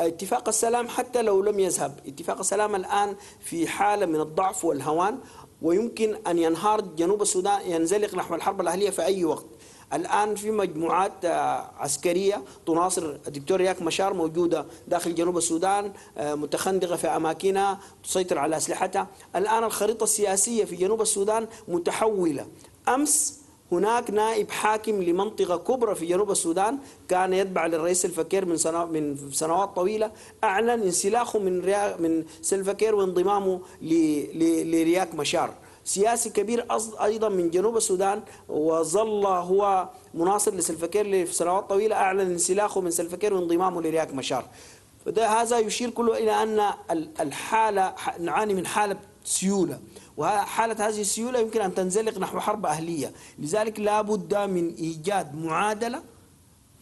اتفاق السلام حتى لو لم يذهب. اتفاق السلام الآن في حالة من الضعف والهوان ويمكن أن ينهار جنوب السودان ينزلق نحو الحرب الأهلية في أي وقت. الآن في مجموعات آه، عسكرية تناصر الدكتور رياك مشار موجودة داخل جنوب السودان آه، متخندقة في أماكنها تسيطر على أسلحتها. الآن الخريطة السياسية في جنوب السودان متحولة. أمس هناك نائب حاكم لمنطقة كبرى في جنوب السودان كان يتبع للرئيس الفكير من من سنوات طويلة أعلن انسلاخه من من سلفكير وانضمامه لرياك مشار. سياسي كبير أيضا من جنوب السودان وظل هو مناصر لسلفكير لسنوات طويلة أعلن انسلاخه من سلفكير وانضمامه لرياك مشار. هذا يشير كله إلى أن الحاله نعاني من حالة سيولة. وحالة هذه السيولة يمكن أن تنزلق نحو حرب أهلية. لذلك لا بد من إيجاد معادلة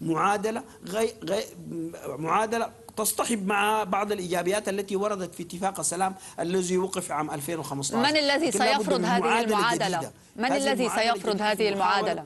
معادلة غي غي معادلة تصطحب مع بعض الإيجابيات التي وردت في اتفاق السلام الذي وقف عام 2015 من الذي سيفرض هذه المعادلة؟ من الذي سيفرض هذه المعادلة؟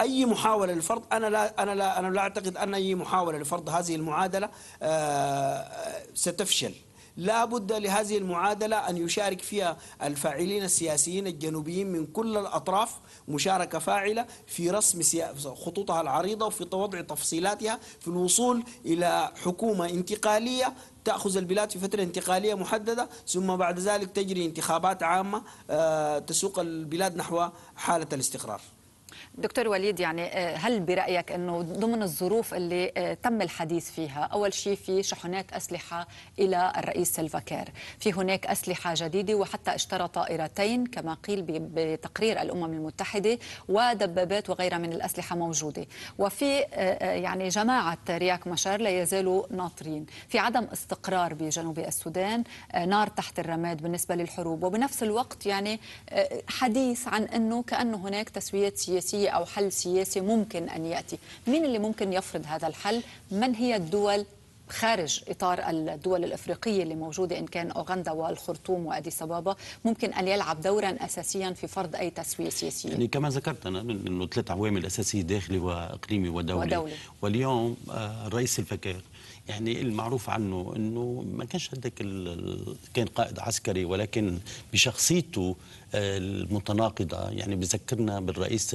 أي محاولة للفرض؟ أنا لا أنا لا أنا لا أعتقد أن أي محاولة لفرض هذه المعادلة آه، ستفشل. لا بد لهذه المعادلة أن يشارك فيها الفاعلين السياسيين الجنوبيين من كل الأطراف مشاركة فاعلة في رسم خطوطها العريضة وفي وضع تفصيلاتها في الوصول إلى حكومة انتقالية تأخذ البلاد في فترة انتقالية محددة ثم بعد ذلك تجري انتخابات عامة آه، تسوق البلاد نحو حالة الاستقرار. دكتور وليد يعني آه، هل برأيك أنه ضمن الظروف اللي آه، تم الحديث فيها أول شيء في شحنات أسلحة إلى الرئيس سلفاكير في هناك أسلحة جديدة وحتى اشترى طائرتين كما قيل بتقرير الأمم المتحدة ودبابات وغيرها من الأسلحة موجودة. وفي آه، يعني جماعة رياك مشار لا يزالوا ناطرين. في عدم استقرار بجنوب السودان نار تحت الرماد بالنسبة للحروب. وبنفس الوقت يعني حديث عن أنه كأنه هناك تسويات سياسية أو حل سياسي ممكن أن يأتي. مين اللي ممكن يفرض هذا الحل؟ من هي الدول خارج إطار الدول الأفريقية اللي موجودة إن كان أوغندا والخرطوم وأديس أبابا؟ ممكن أن يلعب دورا أساسيا في فرض أي تسوية سياسية. يعني كما ذكرت أنا من- إنه ثلاث عوامل أساسية داخلي وإقليمي ودولي, ودولي. واليوم آه، الرئيس الفكير يعني المعروف عنه إنه ما كانش ال- كان قائد عسكري ولكن بشخصيته المتناقضة يعني بذكرنا بالرئيس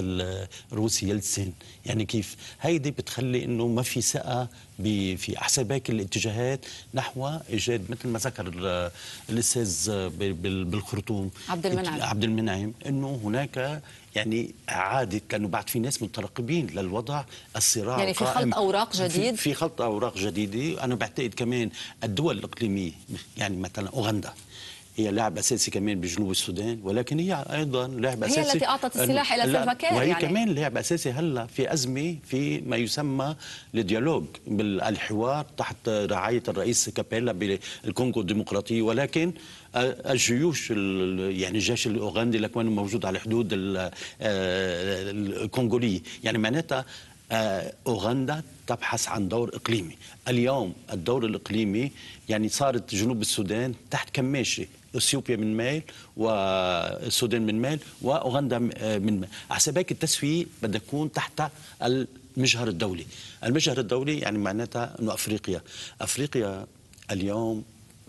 الروسي يلتسن يعني كيف هيدي بتخلي إنه ما في ثقة ب- في أحسن باقي الاتجاهات نحو إيجاد مثل ما ذكر ال- الاستاذ بالخرطوم عبد المنعم. عبد المنعم إنه هناك يعني اعاده لأنه بعد في ناس مترقبين للوضع الصراع يعني في. خلط أوراق جديد؟ في, في خلط أوراق جديدة أنا بعتقد كمان الدول الإقليمية يعني مثلا أوغندا هي لاعب أساسي كمان بجنوب السودان ولكن هي أيضا لاعب هي أساسي التي أعطت السلاح إلى لا، سلفا كير وهي يعني. كمان لاعب أساسي هلأ في أزمة في ما يسمى ال dialogue بالحوار تحت رعاية الرئيس كابيلا بالكونغو الديمقراطيه ولكن الجيوش ال- يعني الجيش الأوغندي اللي كان موجود على حدود ال- آه، الكونغولية يعني معناتها آه، أوغندا تبحث عن دور إقليمي. اليوم الدور الإقليمي يعني صارت جنوب السودان تحت كماشة. إثيوبيا من ميل والسودان من ميل واوغندا آه، من ميل. هيك التسوية بدها تكون تحت المجهر الدولي. المجهر الدولي يعني معناتها إنه أفريقيا. أفريقيا اليوم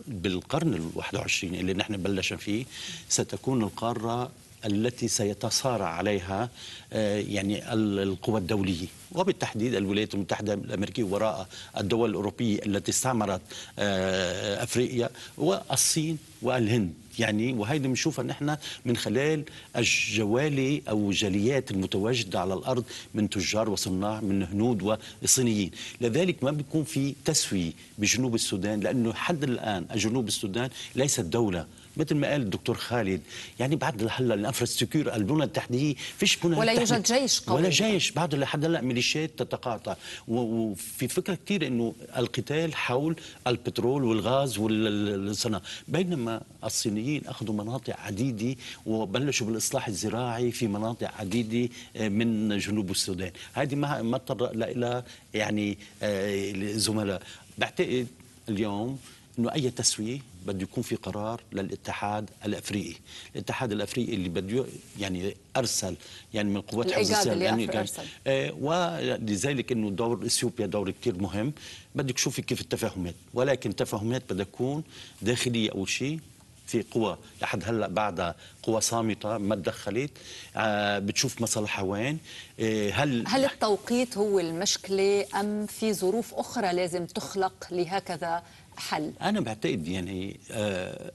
بالقرن ال 21 اللي نحن بلشنا فيه ستكون القارة التي سيتصارع عليها آه، يعني ال- القوى الدولية. وبالتحديد الولايات المتحدة الأمريكية وراء الدول الأوروبية التي استعمرت آه، أفريقيا والصين والهند. يعني وهيدي بنشوفها نحن من خلال الجوالي أو جاليات المتواجدة على الأرض من تجار وصناع من هنود وصينيين، لذلك ما بيكون في تسوية بجنوب السودان لأنه حد الآن جنوب السودان ليست دولة مثل ما قال الدكتور خالد يعني بعد هلا الانفراستركتور البنى التحتية فيش بنى ولا. يوجد جيش قوي. ولا جيش. بعد لحد هلا ميليشيات تتقاطع. وفي فكرة كثير إنه القتال حول البترول والغاز والصناعة. بينما الصينيين أخذوا مناطق عديدة وبلشوا بالإصلاح الزراعي في مناطق عديدة آه، من جنوب السودان. هذه ما ما اضطر إلى يعني آه، الزملاء بعتقد اليوم إنه أي تسوية بده يكون في قرار للاتحاد الأفريقي، الاتحاد الأفريقي اللي بده يعني أرسل يعني من قوات حفظ السلام يعني أرسل. آه، ولذلك إنه دور إثيوبيا دور كثير مهم. بدك تشوفي كيف التفاهمات ولكن التفاهمات بدها تكون داخلية أول شيء في قوى. لحد هلأ بعدها قوى صامتة ما تدخلت. آه بتشوف مصالحها وين. آه هل هل التوقيت هو المشكلة أم في ظروف أخرى لازم تخلق لهكذا حل. أنا بعتقد يعني آه،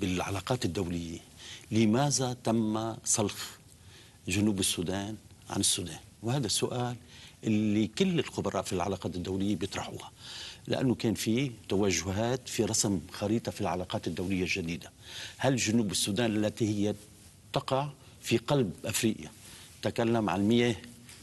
بالعلاقات الدولية. لماذا تم سلخ جنوب السودان عن السودان؟ وهذا السؤال اللي كل الخبراء في العلاقات الدولية بيطرحوها. لأنه كان في توجهات في رسم خريطة في العلاقات الدولية الجديدة. هل جنوب السودان التي هي تقع في قلب أفريقيا؟ تكلم عن المياه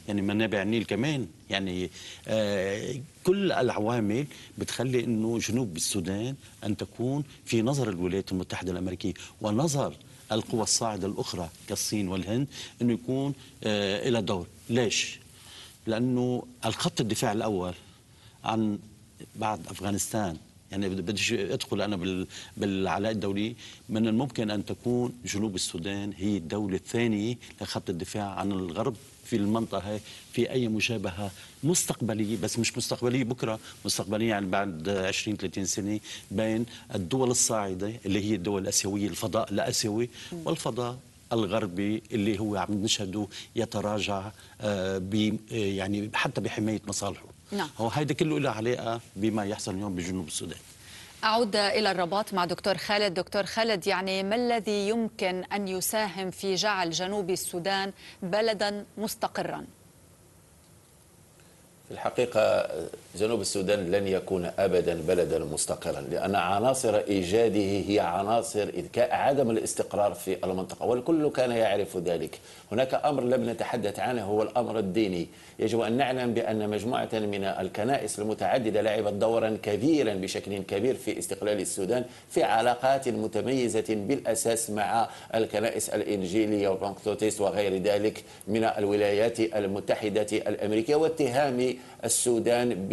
يعني منابع النيل كمان. يعني آه كل العوامل بتخلي إنه جنوب السودان أن تكون في نظر الولايات المتحدة الأمريكية ونظر القوى الصاعدة الأخرى كالصين والهند إنه يكون آه إلى دور. ليش؟ لأنه الخط الدفاع الأول عن بعد أفغانستان يعني بد- بديش أدخل أنا بال- بالعلاقات الدوليه من الممكن أن تكون جنوب السودان هي الدولة الثانية لخط الدفاع عن الغرب في المنطقة هاي في أي مشابهة مستقبلية بس مش مستقبلية بكرة مستقبلية يعني بعد 20 30 سنة بين الدول الصاعدة اللي هي الدول الآسيوية الفضاء الآسيوي والفضاء الغربي اللي هو عم نشهده يتراجع آه، آه، يعني حتى بحماية مصالحه. نعم. هو هيدا كله له علاقة بما يحصل اليوم بجنوب السودان. أعود إلى الرباط مع دكتور خالد. دكتور خالد يعني ما الذي يمكن أن يساهم في جعل جنوب السودان بلدا مستقرا؟ في الحقيقة جنوب السودان لن يكون أبدا بلدا مستقرا لأن عناصر إيجاده هي عناصر عدم الاستقرار في المنطقة والكل كان يعرف ذلك. هناك أمر لم نتحدث عنه هو الأمر الديني. يجب أن نعلم بأن مجموعة من الكنائس المتعددة لعبت دورا كبيرا بشكل كبير في استقلال السودان في علاقات متميزة بالأساس مع الكنائس الإنجيلية والبنكتوتيست وغير ذلك من الولايات المتحدة الأمريكية واتهام السودان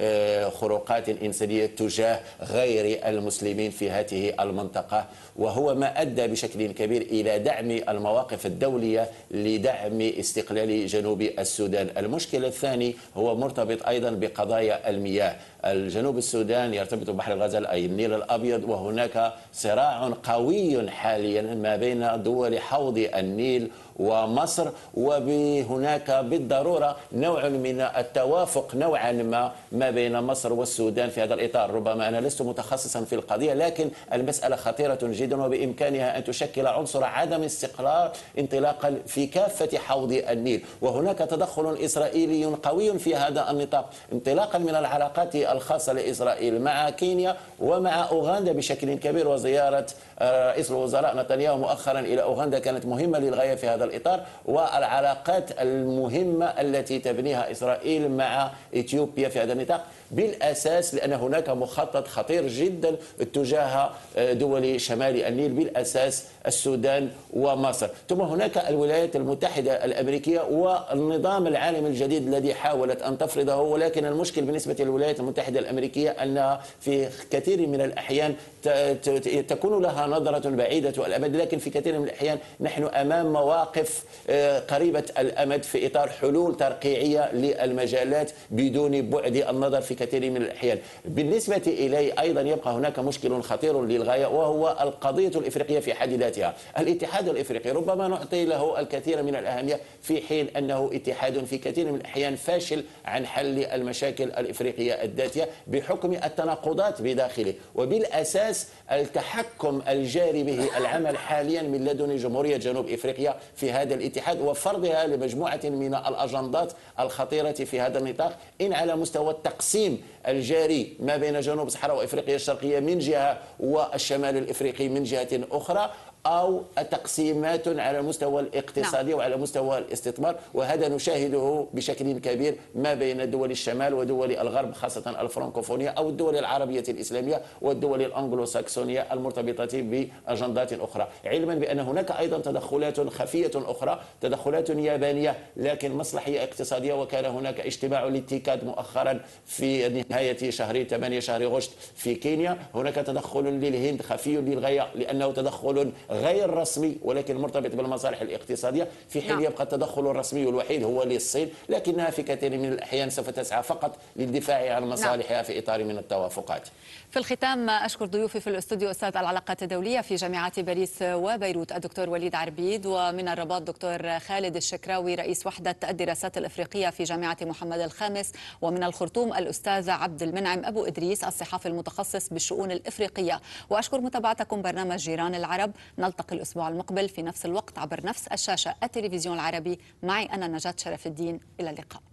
بخروقات إنسانية تجاه غير المسلمين في هذه المنطقة وهو ما أدى بشكل كبير إلى دعم المواقف الدولية لدعم استقلال جنوب السودان. المشكل الثاني هو مرتبط أيضا بقضايا المياه. الجنوب السودان يرتبط ببحر الغزل أي النيل الأبيض وهناك صراع قوي حاليا ما بين دول حوض النيل ومصر وهناك بالضرورة نوع من التوافق نوعا ما ما بين مصر والسودان في هذا الإطار ربما أنا لست متخصصا في القضية لكن المسألة خطيرة جدا وبإمكانها أن تشكل عنصر عدم استقرار انطلاقا في كافة حوض النيل. وهناك تدخل إسرائيلي قوي في هذا النطاق انطلاقا من العلاقات الخاصة لإسرائيل مع كينيا ومع أوغندا بشكل كبير وزيارة رئيس الوزراء نتنياهو مؤخرا إلى أوغندا كانت مهمة للغاية في هذا الإطار والعلاقات المهمة التي تبنيها إسرائيل مع إثيوبيا في هذا النطاق. بالأساس لأن هناك مخطط خطير جدا تجاه دول شمال النيل بالأساس السودان ومصر. ثم هناك الولايات المتحدة الأمريكية والنظام العالمي الجديد الذي حاولت أن تفرضه ولكن المشكل بالنسبة للولايات المتحدة الأمريكية أنها في كثير من الأحيان تكون لها نظرة بعيدة الأمد لكن في كثير من الأحيان نحن أمام مواقف آه، قريبة الأمد في إطار حلول ترقيعية للمجالات بدون بعد النظر في كثير من الأحيان بالنسبة إلي أيضا يبقى هناك مشكل خطير للغاية وهو القضية الإفريقية في حد ذاتها. الاتحاد الإفريقي ربما نعطي له الكثير من الأهمية في حين أنه اتحاد في كثير من الأحيان فاشل عن حل المشاكل الإفريقية الذاتية بحكم التناقضات بداخله. وبالأساس التحكم الجاري به العمل حاليا من لدن جمهورية جنوب إفريقيا في هذا الاتحاد وفرضها لمجموعة من الأجندات الخطيرة في هذا النطاق. إن على مستوى التقسيم الجاري ما بين جنوب الصحراء وإفريقيا الشرقية من جهة والشمال الإفريقي من جهة أخرى. أو تقسيمات على المستوى الاقتصادي نعم. وعلى مستوى الاستثمار وهذا نشاهده بشكل كبير ما بين دول الشمال ودول الغرب خاصة الفرنكوفونية أو الدول العربية الإسلامية والدول الأنجلو ساكسونية المرتبطة بأجندات أخرى علما بأن هناك أيضا تدخلات خفية أخرى تدخلات يابانية لكن مصلحية اقتصادية وكان هناك اجتماع للتيكاد مؤخرا في نهاية شهر 8 شهر غشت في كينيا هناك تدخل للهند خفي للغاية لأنه تدخل غير رسمي ولكن مرتبط بالمصالح الاقتصادية في حين نعم. يبقى التدخل الرسمي الوحيد هو للصين لكنها في كثير من الأحيان سوف تسعى فقط للدفاع عن مصالحها نعم. في إطار من التوافقات في الختام أشكر ضيوفي في الاستوديو أستاذ العلاقات الدولية في جامعات باريس وبيروت الدكتور وليد عربيد ومن الرباط دكتور خالد الشكراوي رئيس وحدة الدراسات الإفريقية في جامعة محمد الخامس ومن الخرطوم الأستاذ عبد المنعم أبو إدريس الصحافي المتخصص بالشؤون الإفريقية. وأشكر متابعتكم برنامج جيران العرب. نلتقي الأسبوع المقبل في نفس الوقت عبر نفس الشاشة التلفزيون العربي. معي أنا نجاة شرف الدين. إلى اللقاء.